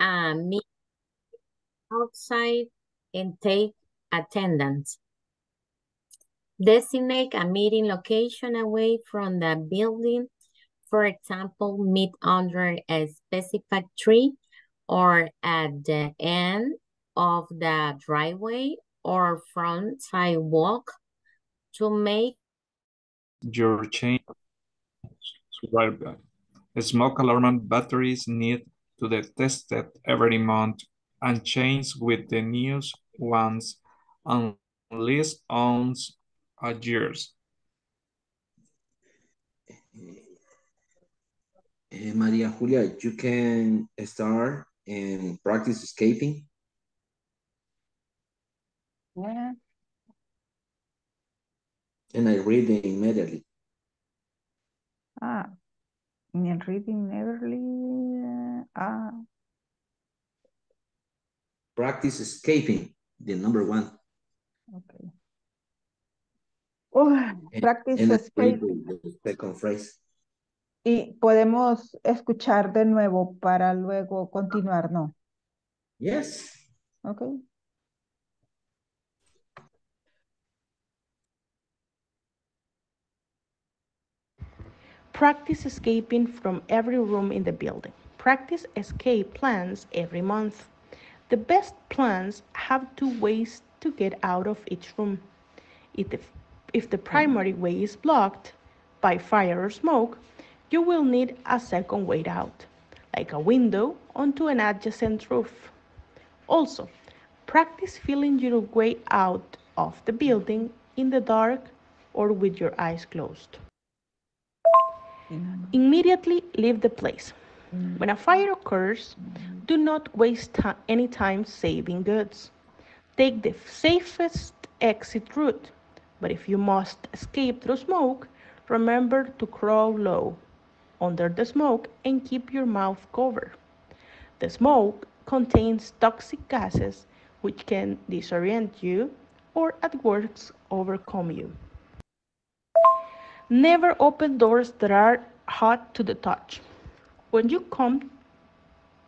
Uh, meet outside and take attendance. Designate a meeting location away from the building. For example, meet under a specific tree or at the end of the driveway or front sidewalk to make Your change. Smoke alarm batteries need to be tested every month and change with the newest ones unless owns a years. Eh, Maria Julia, you can start and practice escaping. Yeah. And I read it immediately. Ah, in reading neverly. uh, ah, Practice escaping, the number one. okay. Oh, practice and escaping. second phrase. Y podemos escuchar de nuevo para luego continuar, ¿no? Yes. Okay. Practice escaping from every room in the building. Practice escape plans every month. The best plans have two ways to get out of each room. If the, if the primary mm-hmm. way is blocked by fire or smoke, you will need a second way out, like a window onto an adjacent roof. Also, practice feeling your way out of the building in the dark or with your eyes closed. Immediately leave the place. When a fire occurs, do not waste any time saving goods. Take the safest exit route, but if you must escape through smoke, remember to crawl low under the smoke and keep your mouth covered. The smoke contains toxic gases which can disorient you or at worst overcome you. Never open doors that are hot to the touch. When you come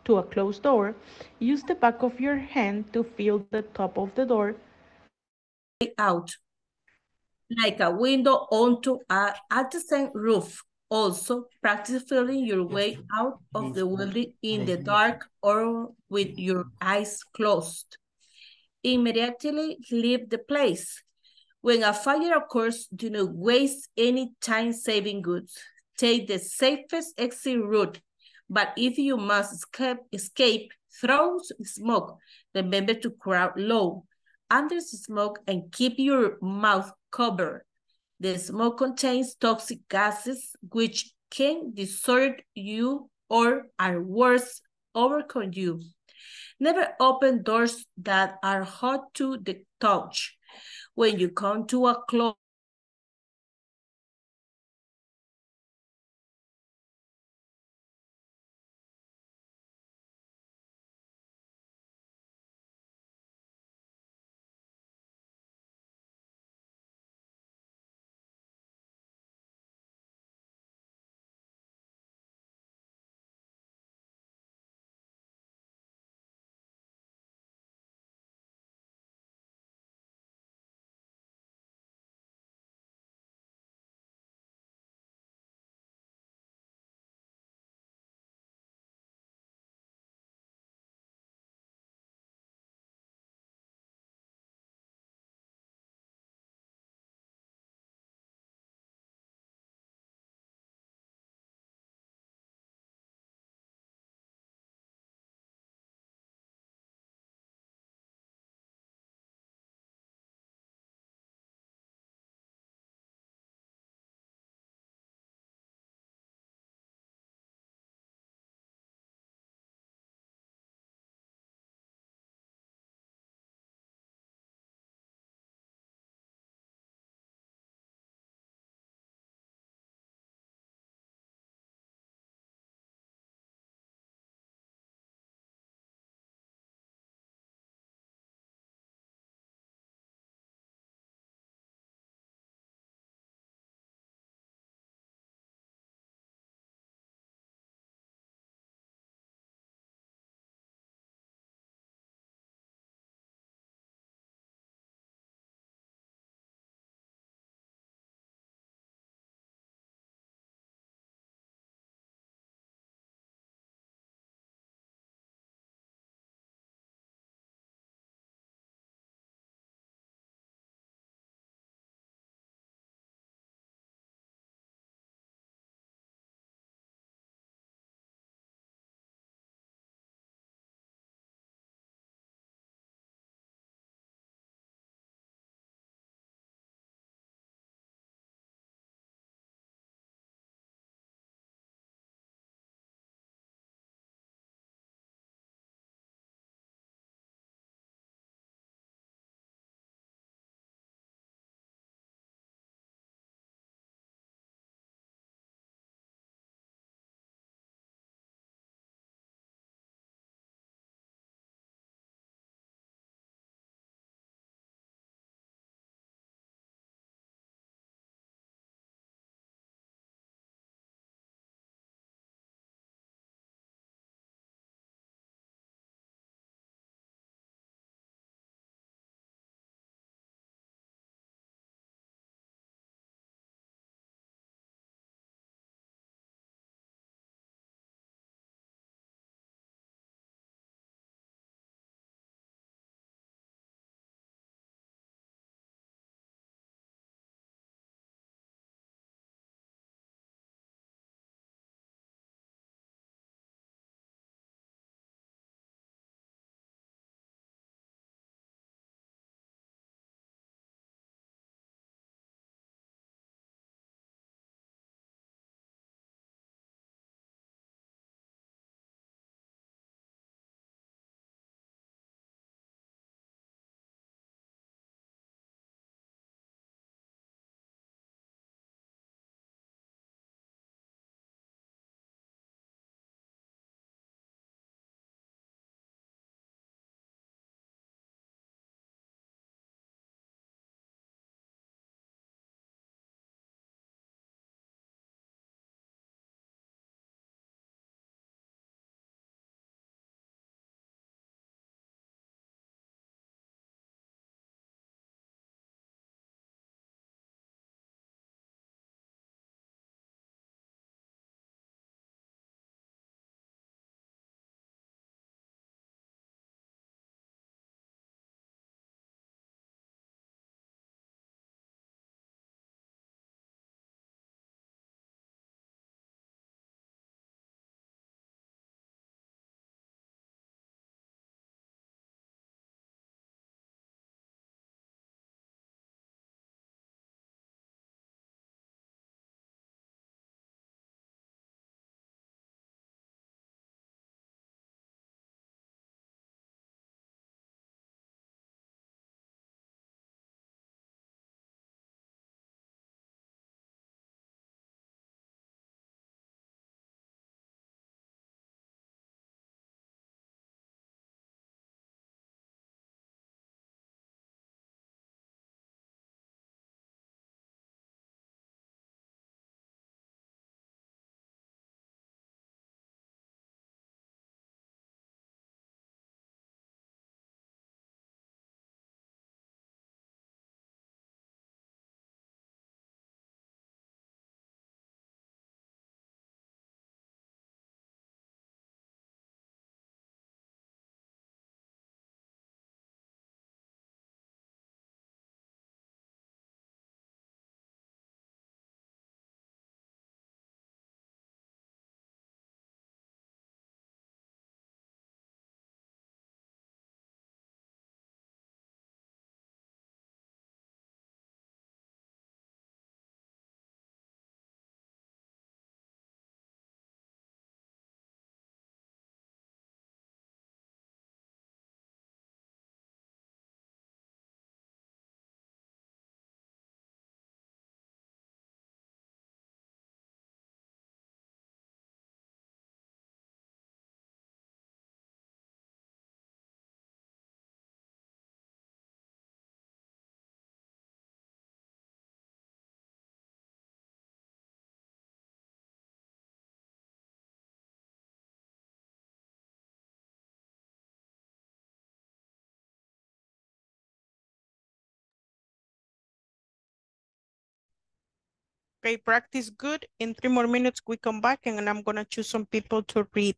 to a closed door, use the back of your hand to feel the top of the door. out, like a window onto a adjacent roof. Also, practice feeling your way out of the building in the dark or with your eyes closed. Immediately leave the place. When a fire occurs, do not waste any time saving goods. Take the safest exit route, but if you must escape, escape through smoke, remember to crouch low under the smoke and keep your mouth covered. The smoke contains toxic gases which can desert you or are worse, overcome you. Never open doors that are hot to the touch. When you come to a closed Okay, practice good. In three more minutes, we come back and I'm gonna choose some people to read.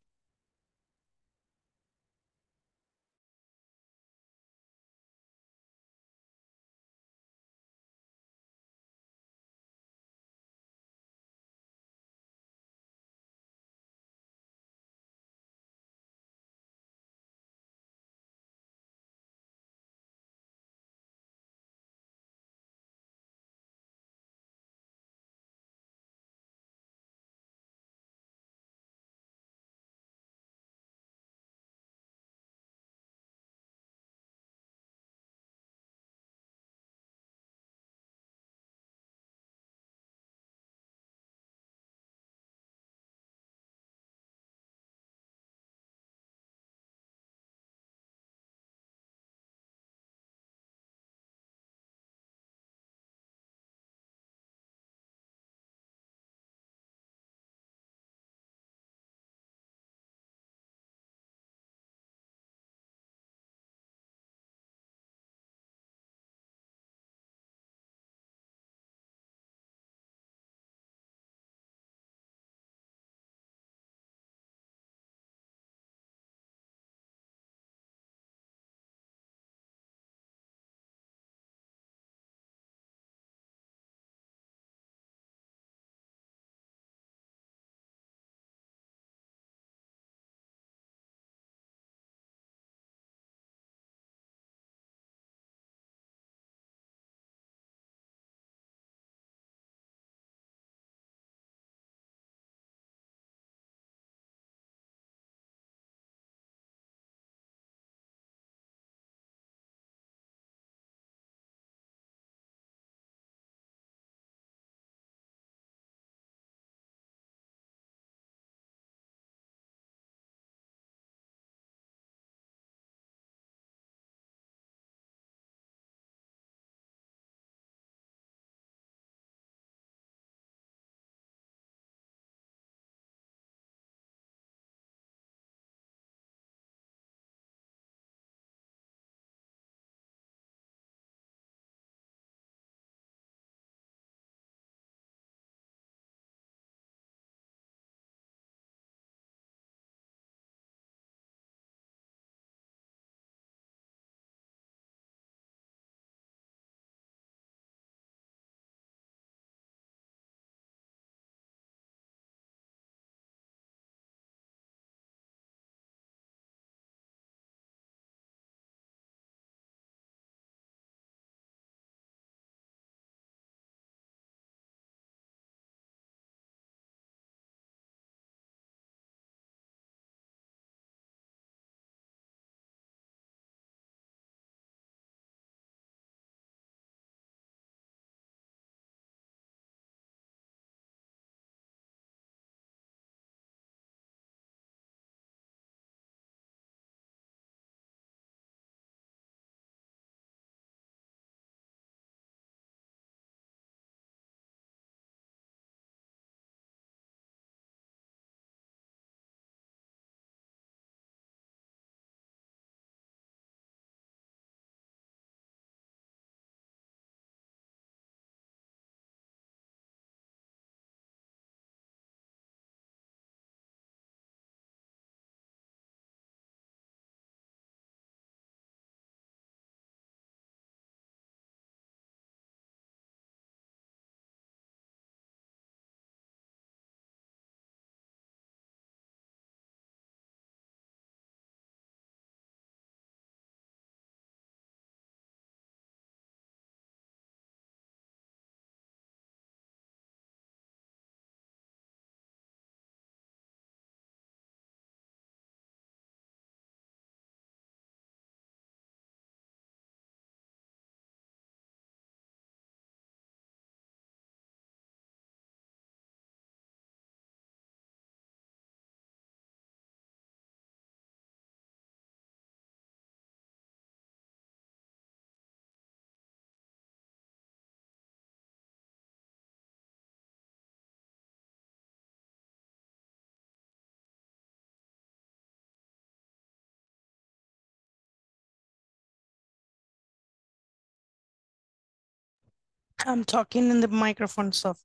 I'm talking in the microphone stuff.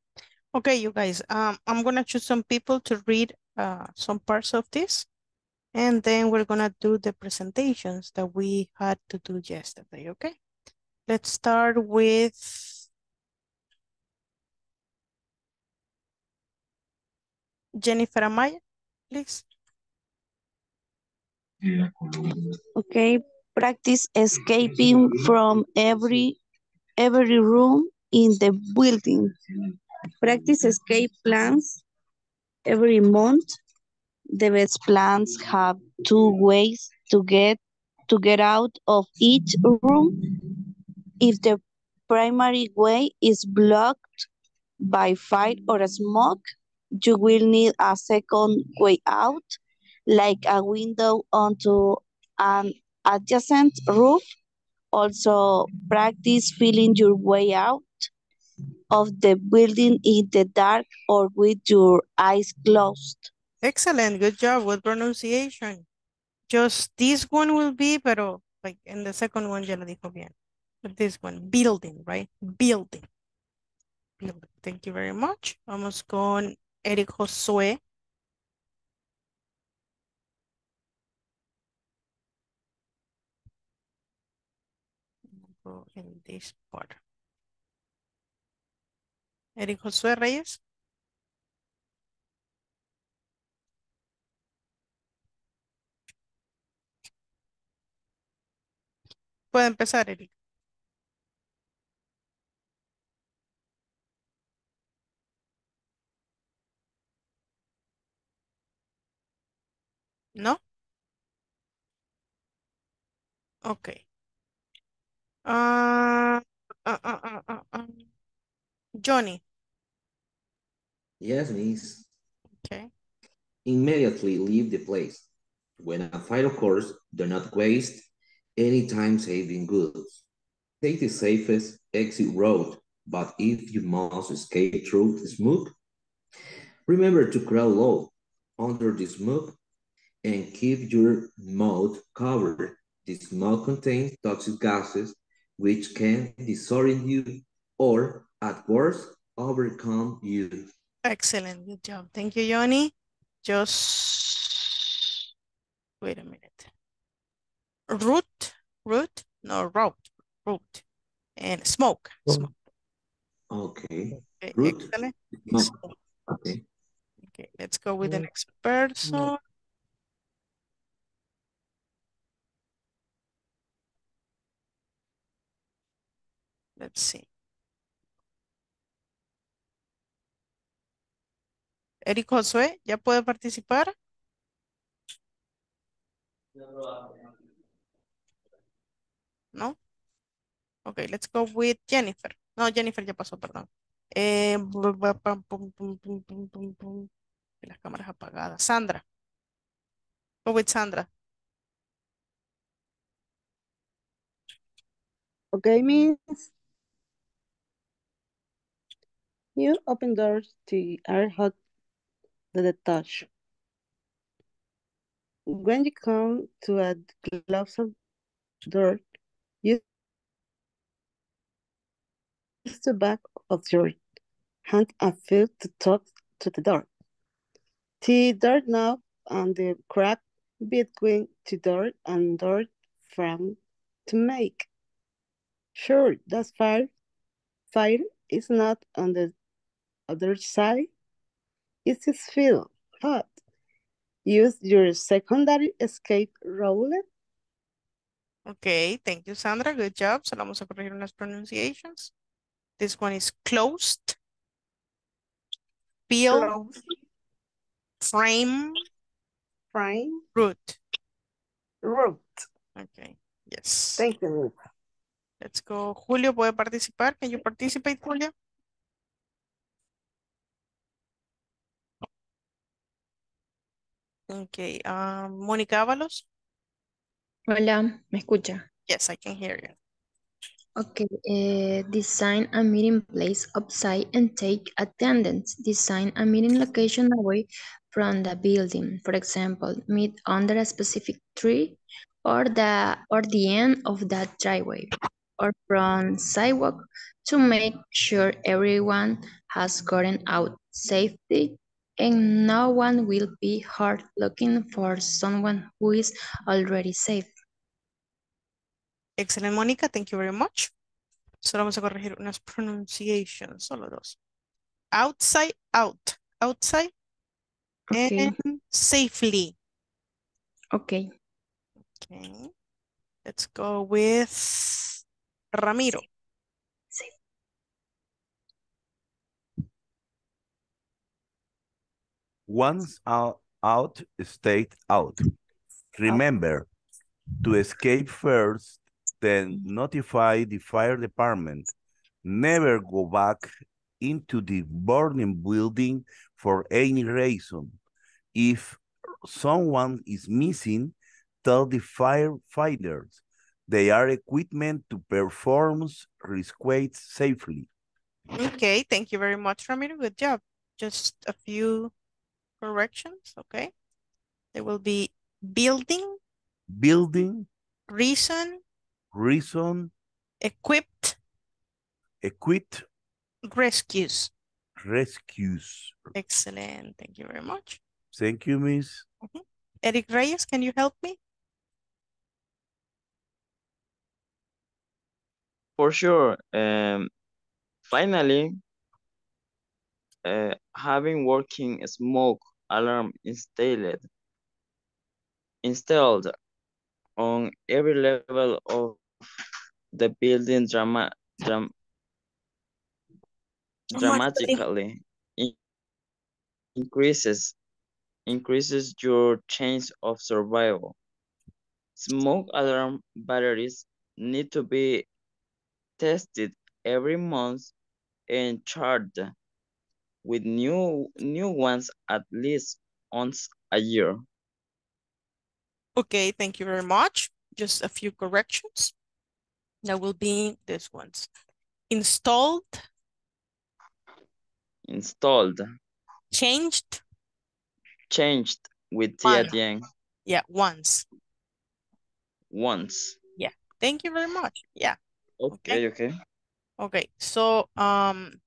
Okay, you guys, um, I'm gonna choose some people to read uh, some parts of this. And then we're gonna do the presentations that we had to do yesterday, okay? Let's start with Jennifer Amaya, please. Okay, practice escaping from every every room in the building. Practice escape plans every month. The best plans have two ways to get to get out of each room. If the primary way is blocked by fire or smoke, you will need a second way out, like a window onto an adjacent roof. Also, practice feeling your way out of the building in the dark or with your eyes closed. Excellent, good job with pronunciation. Just this one will be, pero like in the second one ya lo dijo bien. But this one, building, right? Building. Building. Thank you very much. Vamos con Eric Josué. In this part. Eric Josué Reyes. Puede empezar, Eric. ¿No? Ok. Ah, ah, ah. Johnny. Yes, miss. Okay. Immediately leave the place. When a fire occurs, do not waste any time saving goods. Take the safest exit road, but if you must escape through the smoke, remember to crawl low under the smoke and keep your mouth covered. The smoke contains toxic gases which can disorient you or, at worst, overcome you. Excellent. Good job. Thank you, Johnny. Just wait a minute. Root, root, no, root, root, and smoke. Oh. smoke. Okay. Okay, Root. excellent. Smoke. Smoke. Okay. Okay, let's go with the next person. Let's see. Eric Josué, ¿ya puede participar? ¿No? Ok, let's go with Jennifer. No, Jennifer ya pasó, perdón. Eh, Las cámaras apagadas. Sandra. Go with Sandra. Okay, miss. You open doors to are hot the touch. When you come to add a closed door, use the back of your hand and feel to talk to the door. The doorknob and the crack between the dirt and dirt from to make sure that fire fire is not on the other side. Is feel hot. Use your secondary escape roller. Okay, thank you, Sandra. Good job. Solo vamos a corregir unas pronunciations. This one is closed. Peel. Frame. Frame. Root. Root. Okay, yes. Thank you. Let's go. Julio, ¿puede participar? Can you participate, Julio? Okay, um, Mónica Ábalos. Hola, ¿me escucha? Yes, I can hear you. Okay, eh, design a meeting place outside and take attendance. Design a meeting location away from the building. For example, meet under a specific tree or the or the end of that driveway. or from sidewalk to make sure everyone has gotten out safely and no one will be hard looking for someone who is already safe. Excellent, Mónica. Thank you very much. Solo vamos a corregir unas pronunciations, solo dos. Outside, out. Outside Okay. and safely. Okay. Okay. Let's go with Ramiro. Once out, out, stayed out. Remember to escape first, then notify the fire department. Never go back into the burning building for any reason. If someone is missing, tell the firefighters they are equipment to perform rescues safely. Okay, thank you very much, Ramiro. Good job. Just a few corrections, okay? There will be building, Building, reason, reason, equipped, equipped, rescues. rescues. Excellent. Thank you very much. Thank you, Miss. Eric Reyes, can you help me? For sure. Um, finally, uh, having working smoke alarm installed installed on every level of the building drama, dram, dramatically in- increases increases your chance of survival. Smoke alarm batteries need to be tested every month and charged with new new ones at least once a year. Okay, thank you very much. Just a few corrections. That will be this ones. Installed, Installed, changed, changed with T at the end yeah, once. once. Yeah, thank you very much. Yeah, Okay, okay. okay. So, um,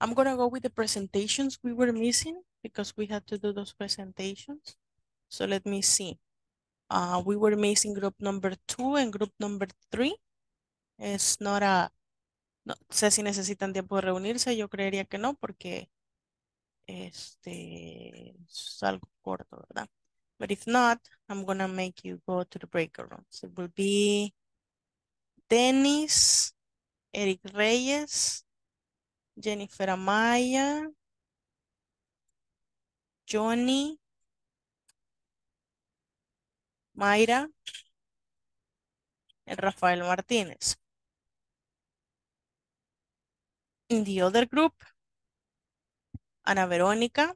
I'm gonna go with the presentations we were missing because we had to do those presentations. So let me see. Uh, we were missing group number two and group number three. Es not a, no sé si necesitan tiempo de reunirse, yo creería que no, porque este es algo corto, ¿verdad? But if not, I'm gonna make you go to the breakout rooms. It will be Dennis, Eric Reyes, Jennifer Amaya, Johnny, Mayra, Rafael Martínez. In the other group, Ana Verónica,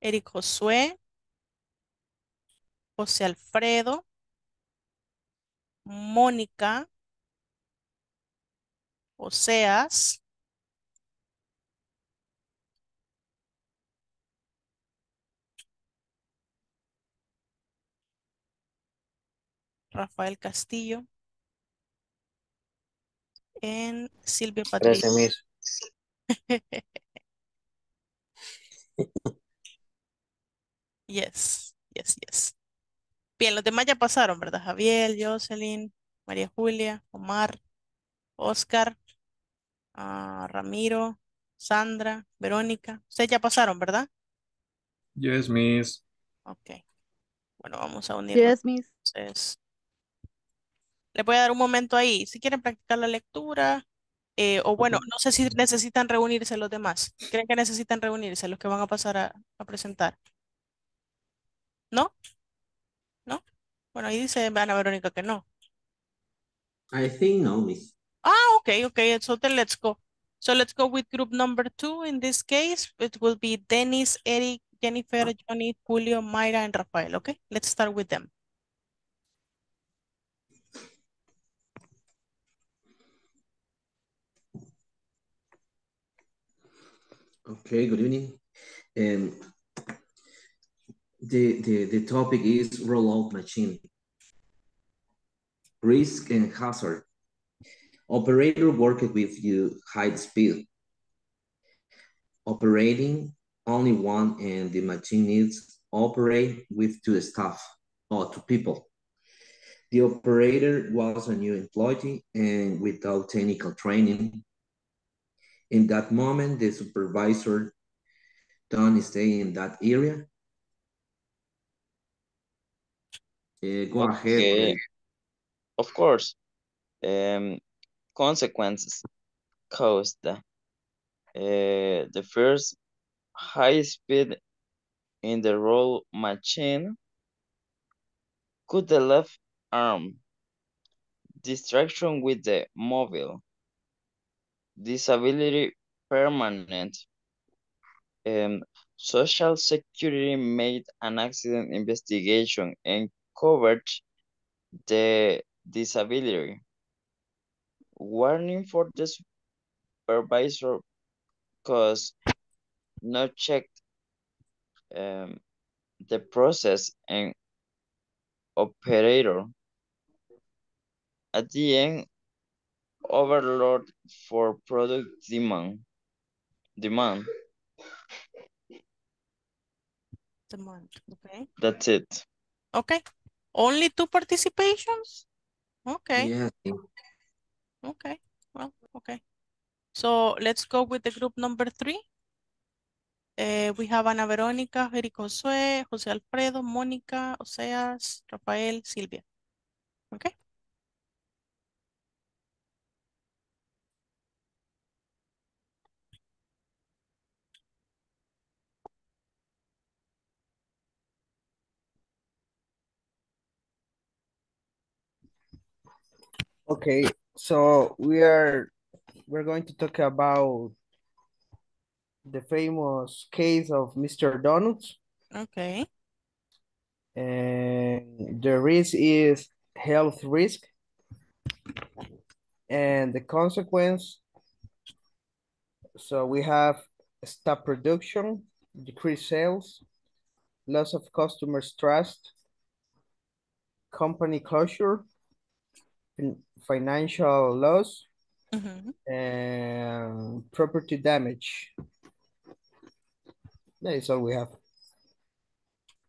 Eric Josué, José Alfredo, Mónica, Oseas, Rafael Castillo, and Silvia Patricia. Yes, yes, yes. Bien, los demás ya pasaron, ¿verdad? Javier, Jocelyn, María Julia, Omar, Oscar, ah, Ramiro, Sandra, Verónica. Ustedes ya pasaron, ¿verdad? Yes, Miss. Ok. Bueno, vamos a unirnos. Yes, Miss. Entonces, les voy a dar un momento ahí. Si quieren practicar la lectura, eh, o bueno, no sé si necesitan reunirse los demás. ¿Creen que necesitan reunirse los que van a pasar a, a presentar? ¿No? ¿No? Bueno, ahí dice Ana Verónica que no. I think no, Miss. Ah, okay, okay. So then let's go. So let's go with group number two. In this case, it will be Dennis, Eric, Jennifer, Johnny, Julio, Mayra, and Rafael. Okay, let's start with them. Okay, good evening. Um, the, the, the topic is rollout machine. risk and hazard. Operator worked with you high speed. Operating only one and the machine needs operate with two staff or two people. The operator was a new employee and without technical training. In that moment, the supervisor don't stay in that area. Eh, go ahead. Okay. Of course, um, consequences caused uh, the first high speed in the roll machine cut the left arm, distraction with the mobile, disability permanent, um, social security made an accident investigation and covered the disability. Warning for the supervisor because not checked um, the process and operator. At the end, overload for product demand. Demand. Demand, okay. That's it. Okay. Only two participations? Okay. Yeah. Okay. Well, okay. So let's go with the group number three. Eh, we have Ana Verónica, Federico Josué, José Alfredo, Mónica, Oseas, Rafael, Silvia. Okay. Okay, so we are we're going to talk about the famous case of Mr. Donuts. Okay. And the risk is health risk. And the consequence, so we have stop production, decreased sales, loss of customers' trust, company closure, financial loss, Mhm. and property damage. That is all we have.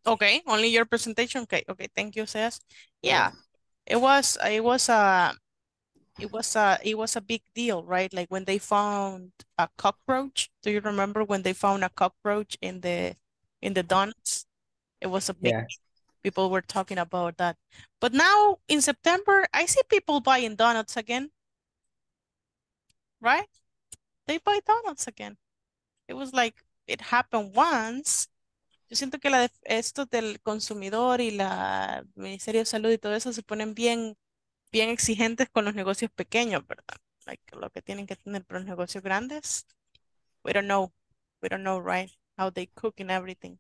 Okay, only your presentation. Okay, okay, thank you, Seas. Yeah, it was, it was a, it was a, it was a big deal, right? Like when they found a cockroach. Do you remember when they found a cockroach in the, in the donuts? It was a big, Yeah. People were talking about that. But now in September, I see people buying donuts again. Right? They buy donuts again. It was like, it happened once. Yo siento que la, esto del consumidor y la Ministerio de Salud y todo eso se ponen bien, bien exigentes con los negocios pequeños, ¿verdad? Like lo que tienen que tener, pero los negocios grandes, we don't know, we don't know, right? How they cook and everything.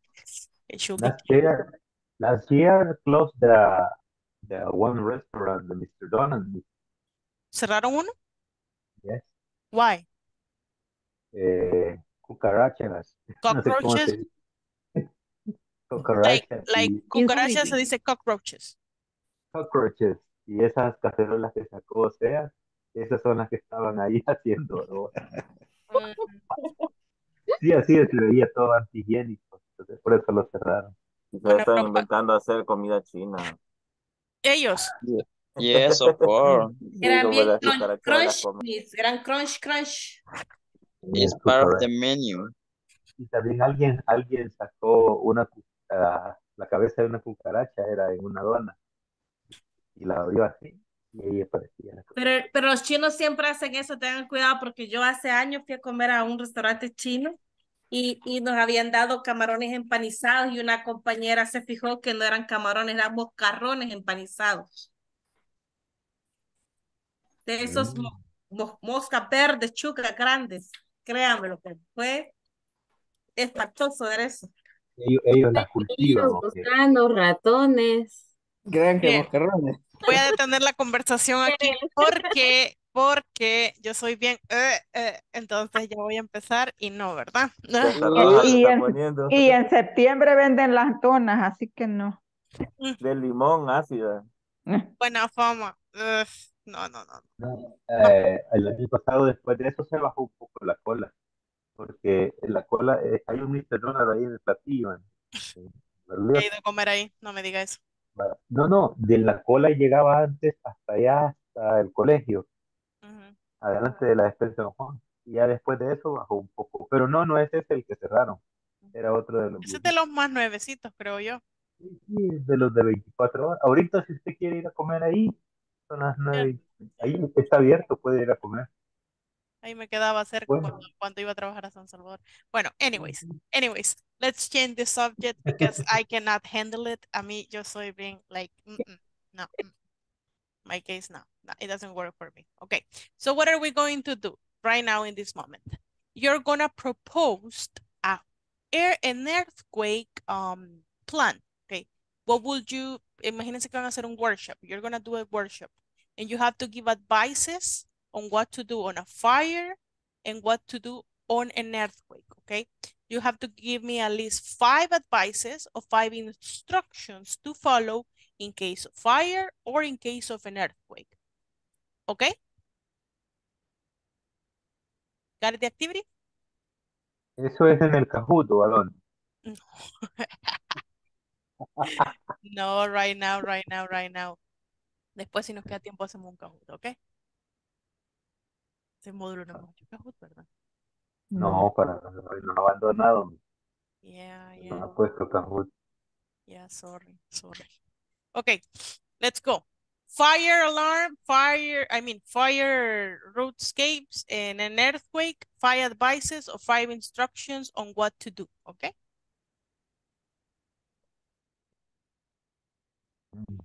It should be. Last year, last year closed the the one restaurant, the Mr. Donald. ¿Cerraron uno? Yes. Why? Eh, cucarachas. No sé cómo Cockroaches? Like y cucarachas se dice cockroaches. cockroaches. Y esas cacerolas que sacó o sea, esas son las que estaban ahí haciendo. ¿no? Sí, así se veía todo antihigiénico. Entonces, por eso lo cerraron. Se están inventando hacer comida china. Ellos. Yes, of course. Eran bien crunch, crunch, eran crunch, crunch. It's part of the menu. Y también alguien, alguien sacó una, ah, la cabeza de una cucaracha, era en una dona. Y la abrió así, y ahí aparecía la Pero, pero los chinos siempre hacen eso, tengan cuidado, porque yo hace años fui a comer a un restaurante chino y, y nos habían dado camarones empanizados y una compañera se fijó que no eran camarones, eran moscarrones empanizados. De esos mo- mo- moscas verdes, chucas grandes, créanme lo que fue espantoso ver eso. Ellos, ellos la cultivan. ¿o qué? Gusanos, ratones. Crean que Bien. moscarrones. Voy a detener la conversación aquí porque, porque yo soy bien, eh, eh, entonces ya voy a empezar y no, ¿verdad? Y en, y en septiembre venden las donas, así que no. De limón ácida. Buena fama. No, no, no. No, eh, el año pasado, después de eso, se bajó un poco la cola, porque en la cola eh, hay un Mr. Donald ahí en el platillo. la He ido a comer ahí, no me diga eso. No, no, de la cola llegaba antes hasta allá, hasta el colegio. Adelante de la despensa de Don Juan. Y ya después de eso bajó un poco. Pero no, no es ese el que cerraron. Era otro de los Ese es de los más nuevecitos, creo yo. viejitos, de los de 24 horas. Ahorita, si usted quiere ir a comer ahí, son las nueve. y- Ahí está abierto, puede ir a comer. Ahí me quedaba cerca Bueno. cuando, cuando iba a trabajar a San Salvador. Bueno, anyways, anyways, let's change the subject because I cannot handle it. A mí, yo soy bien, like, mm, mm, no, mm. My case, no, no, it doesn't work for me. Okay, so what are we going to do right now in this moment? You're gonna propose a air, an earthquake um, plan, okay? What would you, imagínense que van a hacer un workshop. You're gonna do a workshop and you have to give advices on what to do on a fire and what to do on an earthquake, okay? You have to give me at least five advices or five instructions to follow in case of fire or in case of an earthquake, okay? Got the activity? Eso es en el Kahoot, ¿o a dónde? No, right now, right now, right now. Después, si nos queda tiempo, hacemos un Kahoot, ¿ok? Ese módulo no hemos hecho Kahoot, ¿verdad? No, para no, no ha abandonado, Yeah, no yeah, ha puesto Kahoot. yeah, sorry, sorry. Okay, let's go. Fire alarm, fire, I mean, fire roadscapes and an earthquake, fire advices or five instructions on what to do, okay? Ok. Sería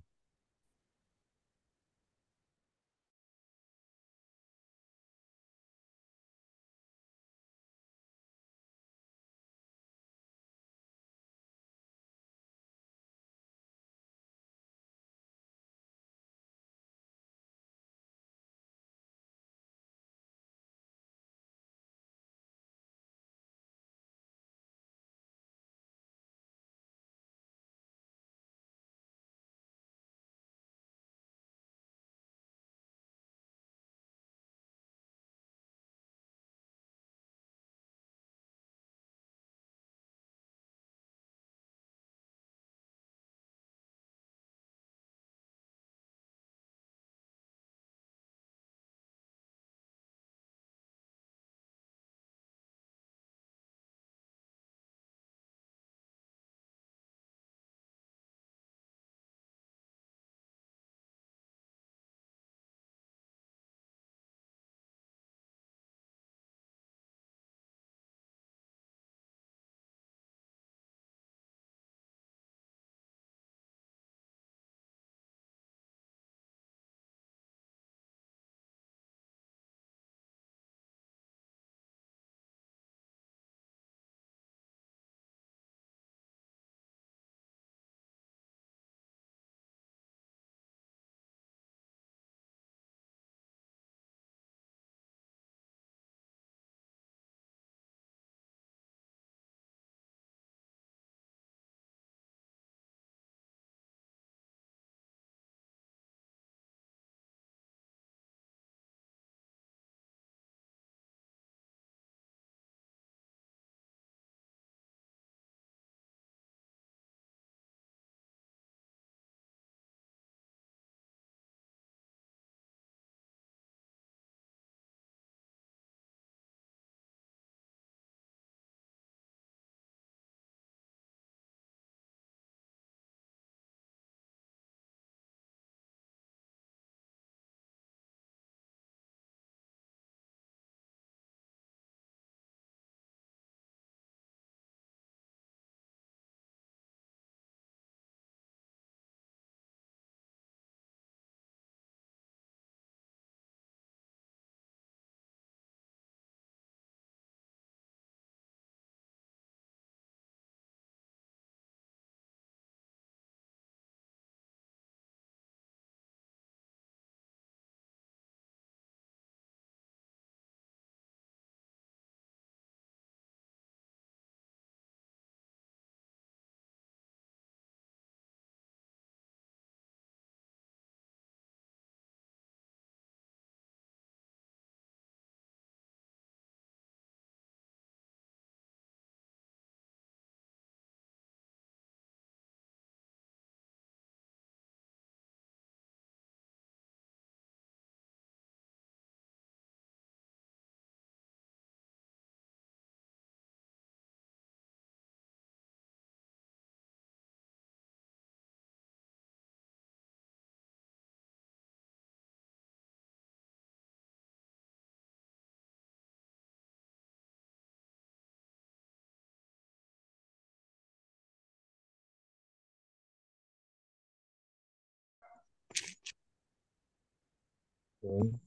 otro.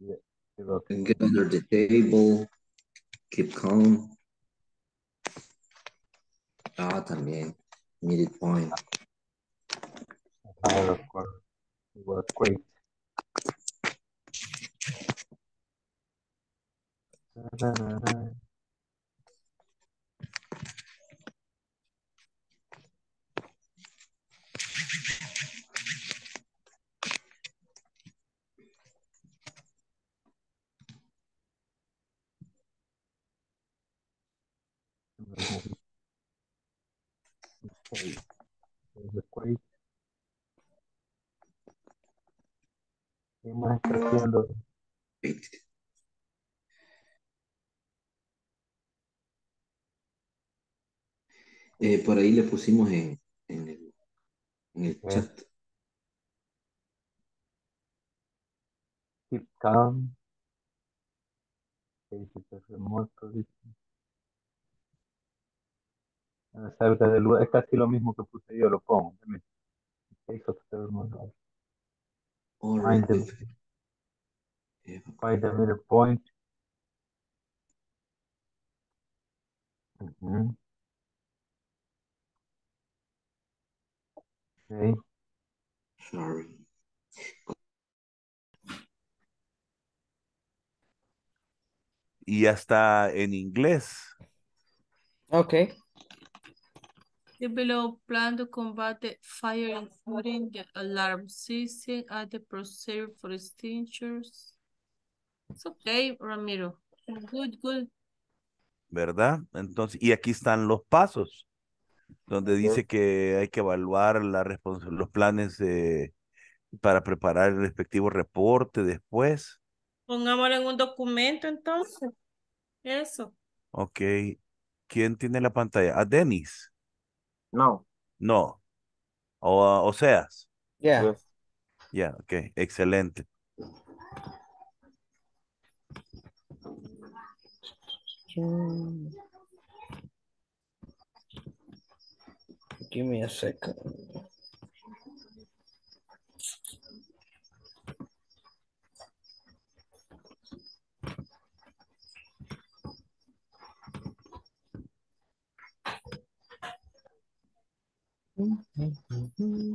y el otro. Get under the table. Keep calm. Ah, también. Needed point. Ah, of course. It was great. Da-da-da-da. Okay. It was great. ¿Qué más está haciendo? Eh, por ahí le pusimos en, en el, en el Ok. chat. Keep calm. Es casi lo mismo que puse yo, lo pongo Sorry. Y hasta en inglés. Okay. The below plan to combat the fire including the alarm system and the procedure for extinguishers. It's okay, Ramiro. Good, good. ¿verdad? Entonces, y aquí están los pasos, donde dice que hay que evaluar la los planes eh, para preparar el respectivo reporte después. Pongámoslo en un documento entonces. Eso. Ok. ¿Quién tiene la pantalla? ¿A Denis? No. No. O, o seas. Yeah. Yes. Ya, ok. Excelente. Give me a second. Mm-hmm.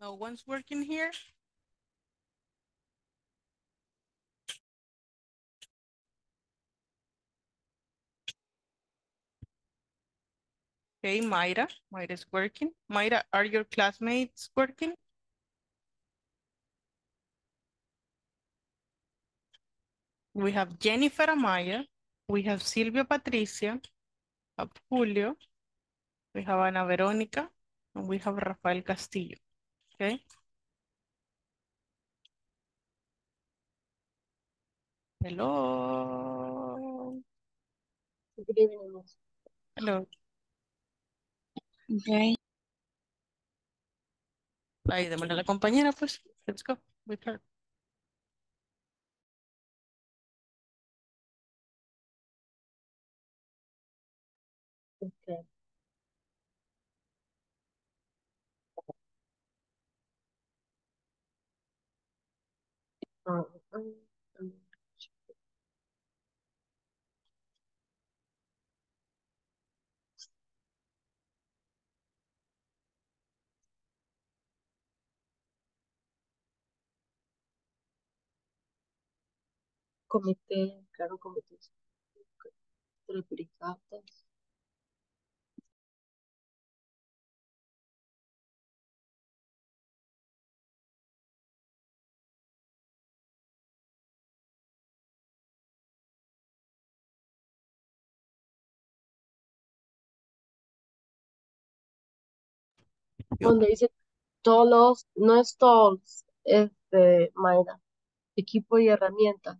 No one's working here? Okay, Mayra, Mayra's working. Mayra, are your classmates working? We have Jennifer Amaya, we have Silvia Patricia, Julio, we have Ana Verónica, and we have Rafael Castillo, okay? Hello. Good evening. Hello. Okay. Ahí, démosle a la compañera, pues. Let's go with her. Comité, claro, comité. Triplicatas. Donde dice todos, no es tools, este, Mayra, equipo y herramientas.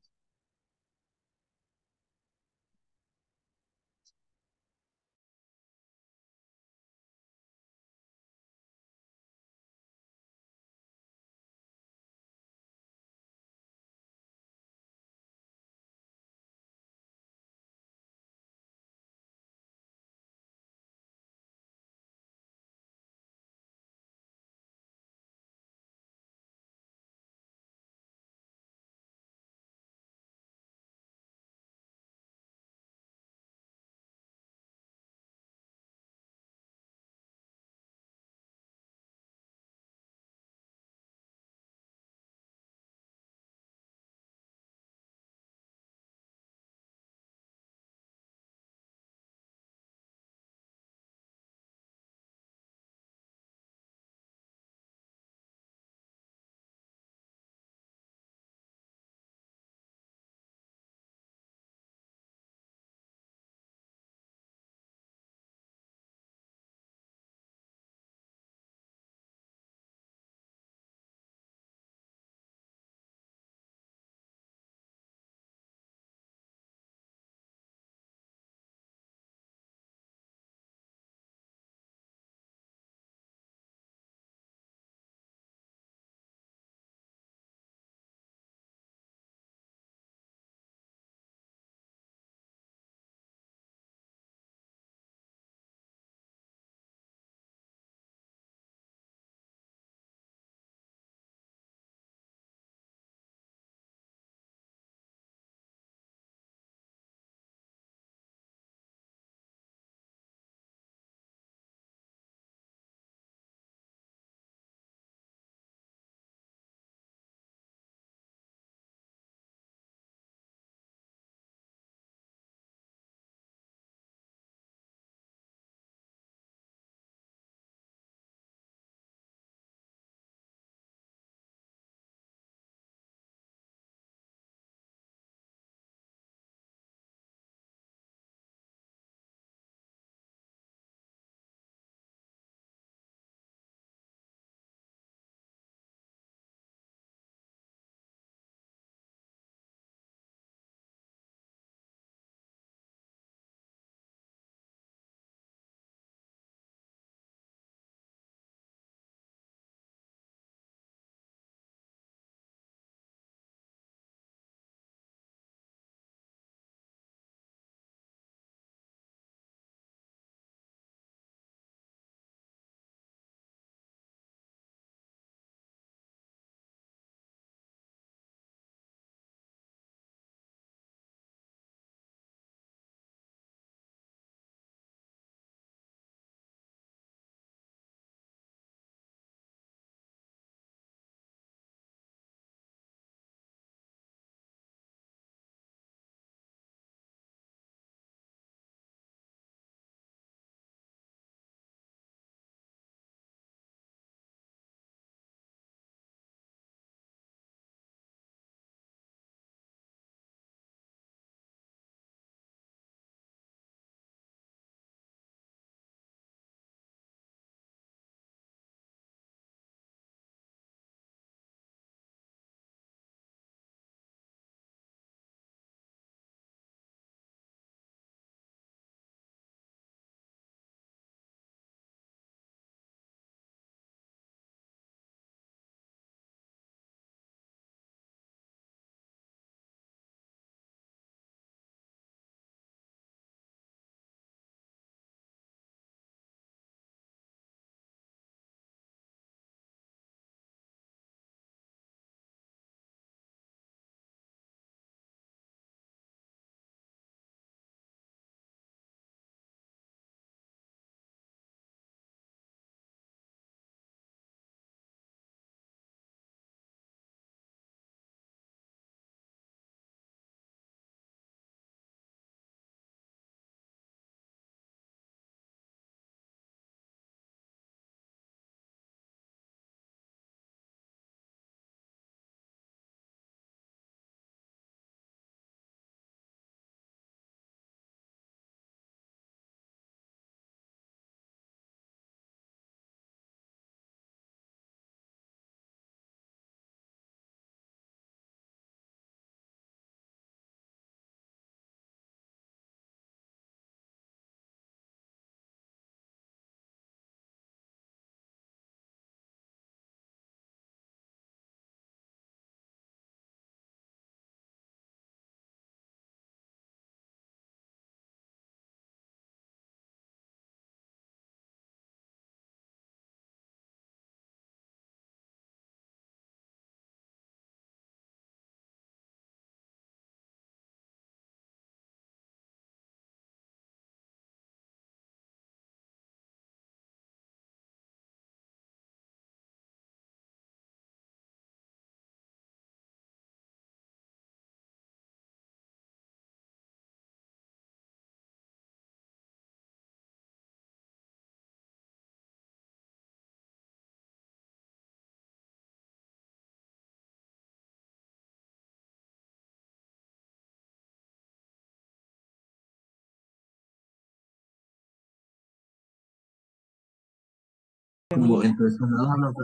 Entrenados hablan,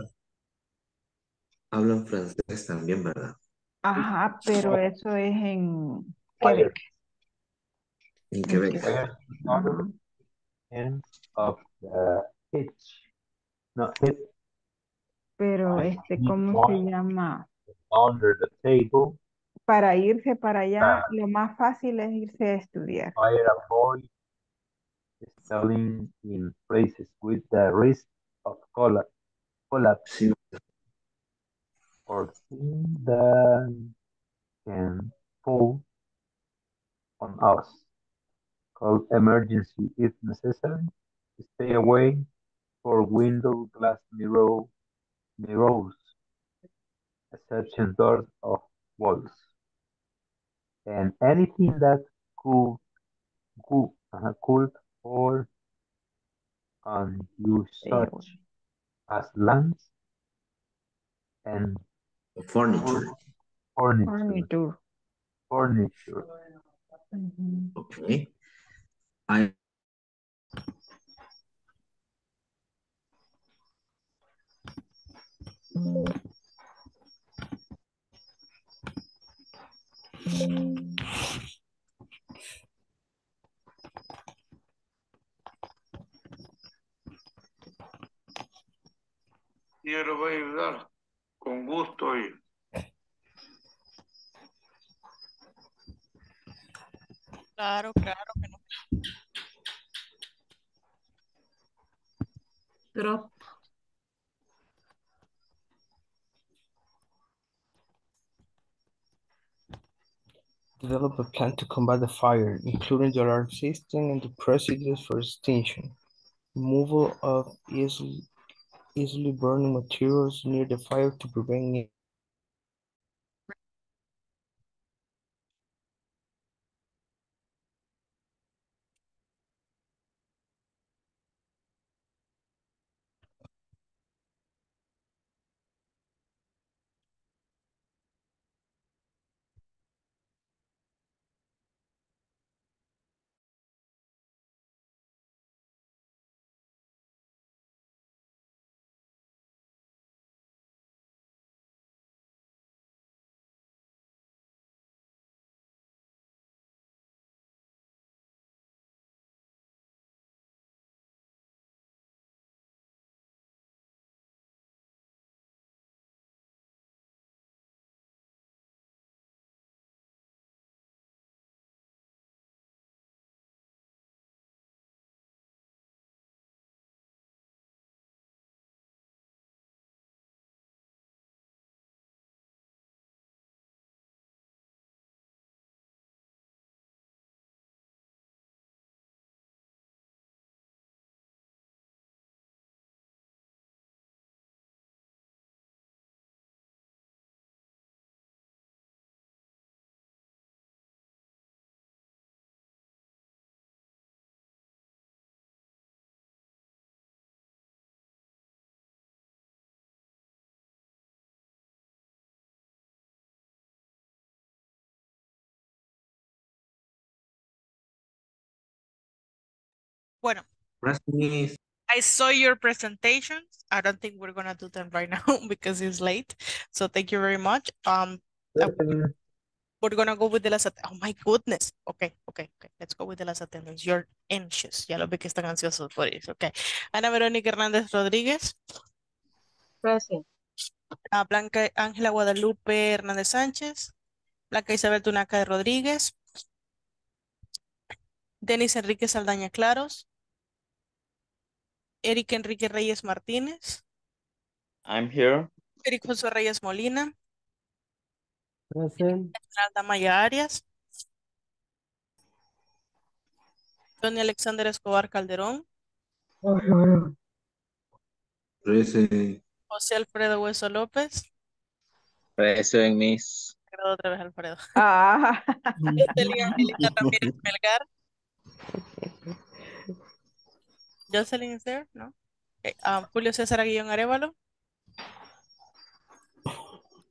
hablan francés también, ¿verdad? Ajá, pero eso es en Fire. Quebec. En En Quebec. Quebec. The hitch. No, hit Pero I este, ¿cómo se llama? under the table. Para irse para allá, Uh, lo más fácil es irse a estudiar. fire avoid spelling in places with the risk of colla- collapse Sí, or things that can fall on us. Call emergency if necessary. Stay away for window glass mirror mirrors, exception doors of walls, and anything that could could, uh, could fall on you Stay such as lamps and furniture. furniture Furniture. furniture. Ujú. Okay. I Y yo le voy a ayudar con gusto y Claro, claro que no. Drop. Develop a plan to combat the fire, including the alarm system and the procedures for extinction. Removal of easily, easily burning materials near the fire to prevent Bueno, is I saw your presentations. I don't think we're gonna do them right now because it's late. So thank you very much. Um, uh, we're gonna go with the last. Oh my goodness. Okay, okay, okay. Let's go with the last attendance. You're anxious. Ya lo vi que están ansiosos por eso. Okay. Ana Verónica Hernández Rodríguez. Present. Ah, Blanca Ángela Guadalupe Hernández Sánchez. Blanca Isabel Tunaca de Rodríguez. Denis Enrique Saldaña Claros. Eric Enrique Reyes Martínez. I'm here. Eric José Reyes Molina. Present. Esmeralda Maya Arias. Tony Alexander Escobar Calderón. present. José Alfredo Hueso López. Present, Miss. Otra vez Alfredo. Ah, Ramírez Melgar. Jocelyn is there? No. Okay, um, Julio César Aguillón Arevalo.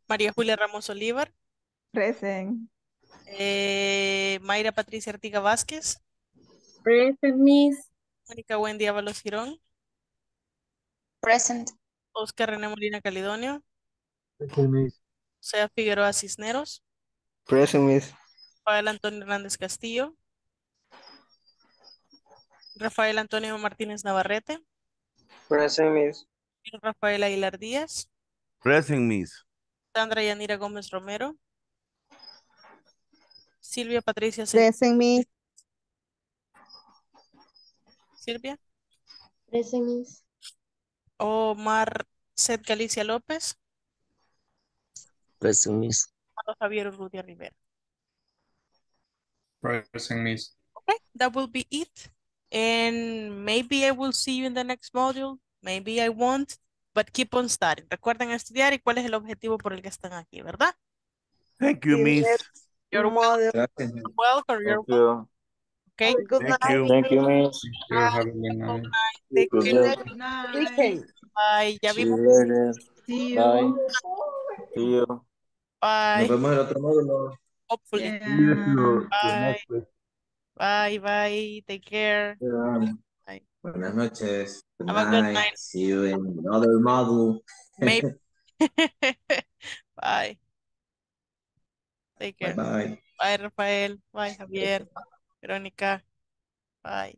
María Julia Ramos Olivar. present. Eh, Mayra Patricia Artiga Vázquez. Present, Miss. Mónica Wendy Ábalos Girón. Present. Oscar René Molina Calidonio. Present, Miss. Sea Figueroa Cisneros. Present, Miss. Rafael Antonio Hernández Castillo. Rafael Antonio Martínez Navarrete. Present, Miss. Rafael Aguilar Díaz. Present, Miss. Sandra Yanira Gómez Romero. Silvia Patricia Present, Miss. Silvia. Present, Miss. Omar Seth Galicia López. Present, Miss. Javier Urrutia Rivera. Present, Miss. Okay, that will be it. And maybe I will see you in the next module. Maybe I won't, but keep on studying. Recuerden estudiar y cuál es el objetivo por el que están aquí, ¿verdad? Thank you, Miss. You're Gracias. welcome. You're you. okay. Thank you. Thank you, Miss. Have a good night. Take Good care. day. Weekend. Bye. Ya See you vimos. See Bye. you. See you. Bye. Nos vemos en otro módulo. Hopefully. You Bye. Bye. Bye. Take care. Bye. Buenas noches. Good Have a good night. See you in another module. Maybe. Bye. Take Bye care. bye. Bye, Rafael. Bye, Javier. Verónica. Bye.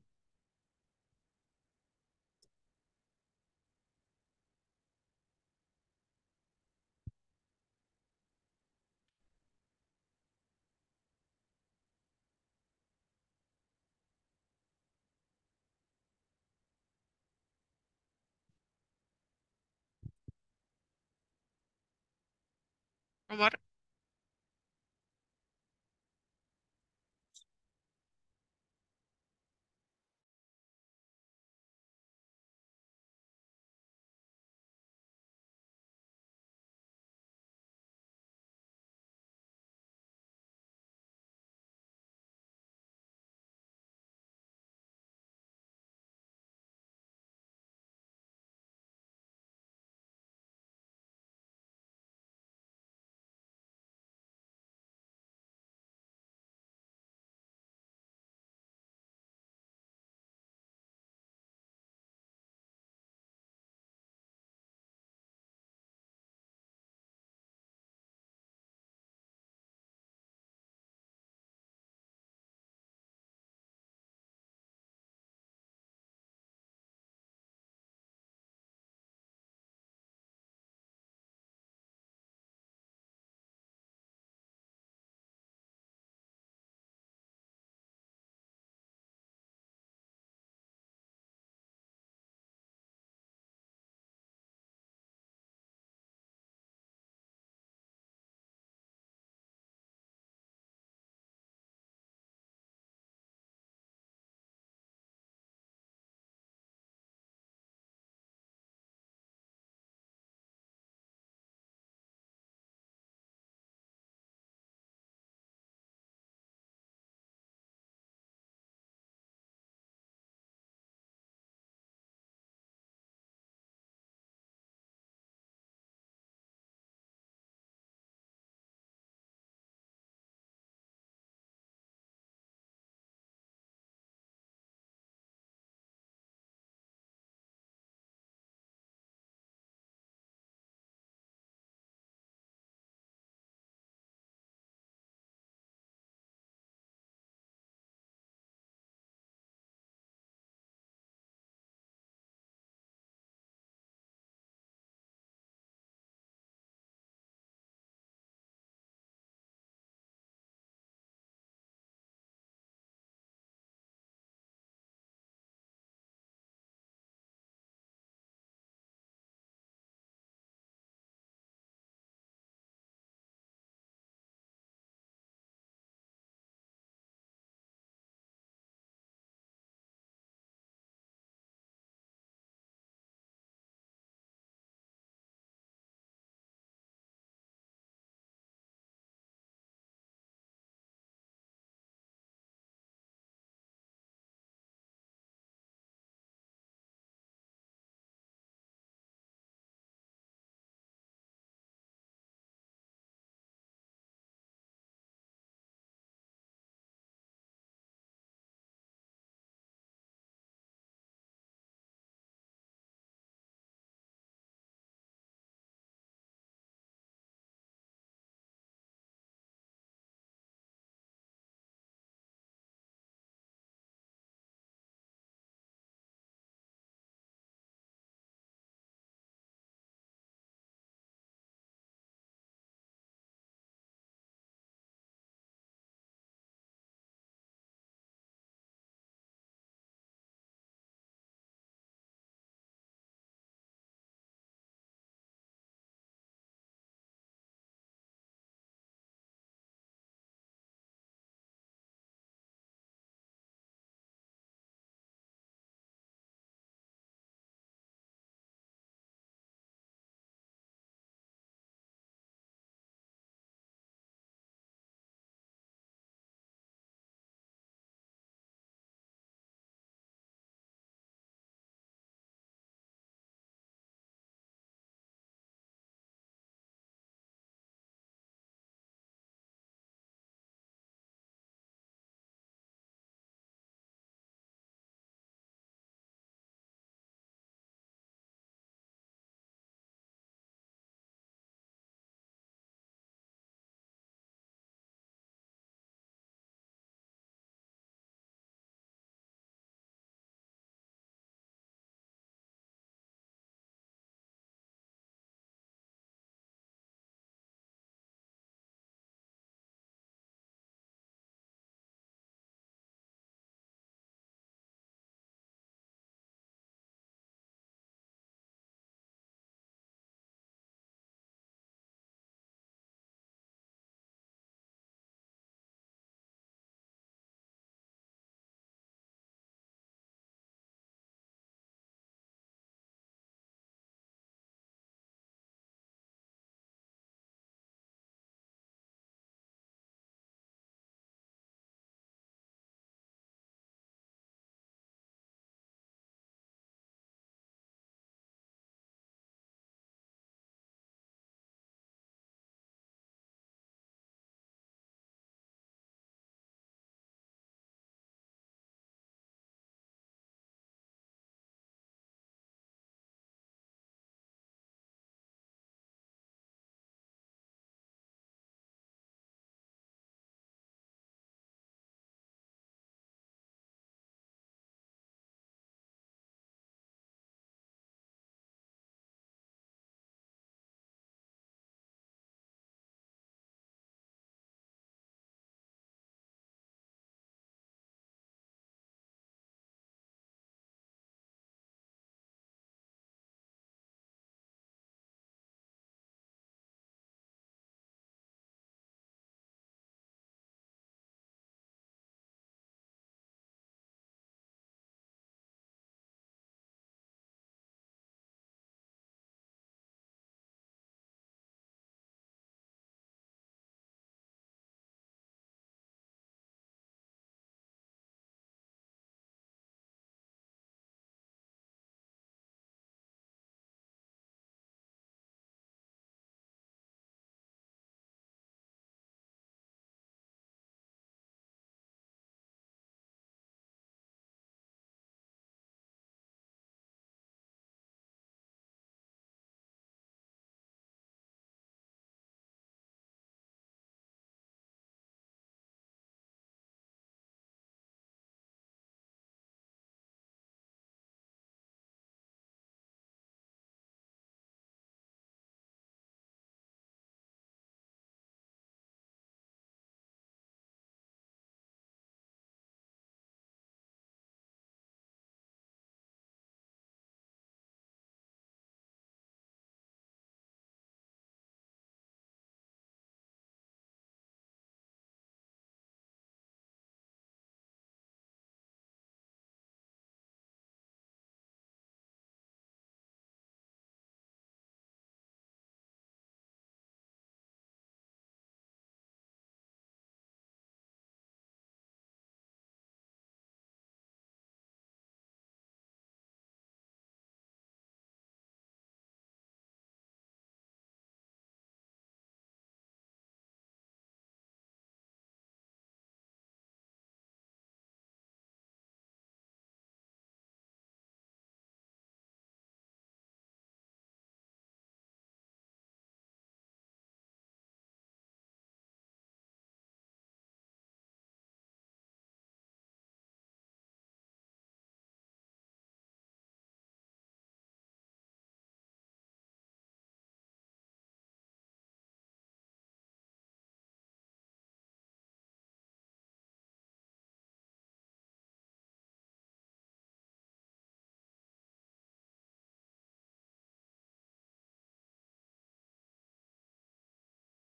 Amor.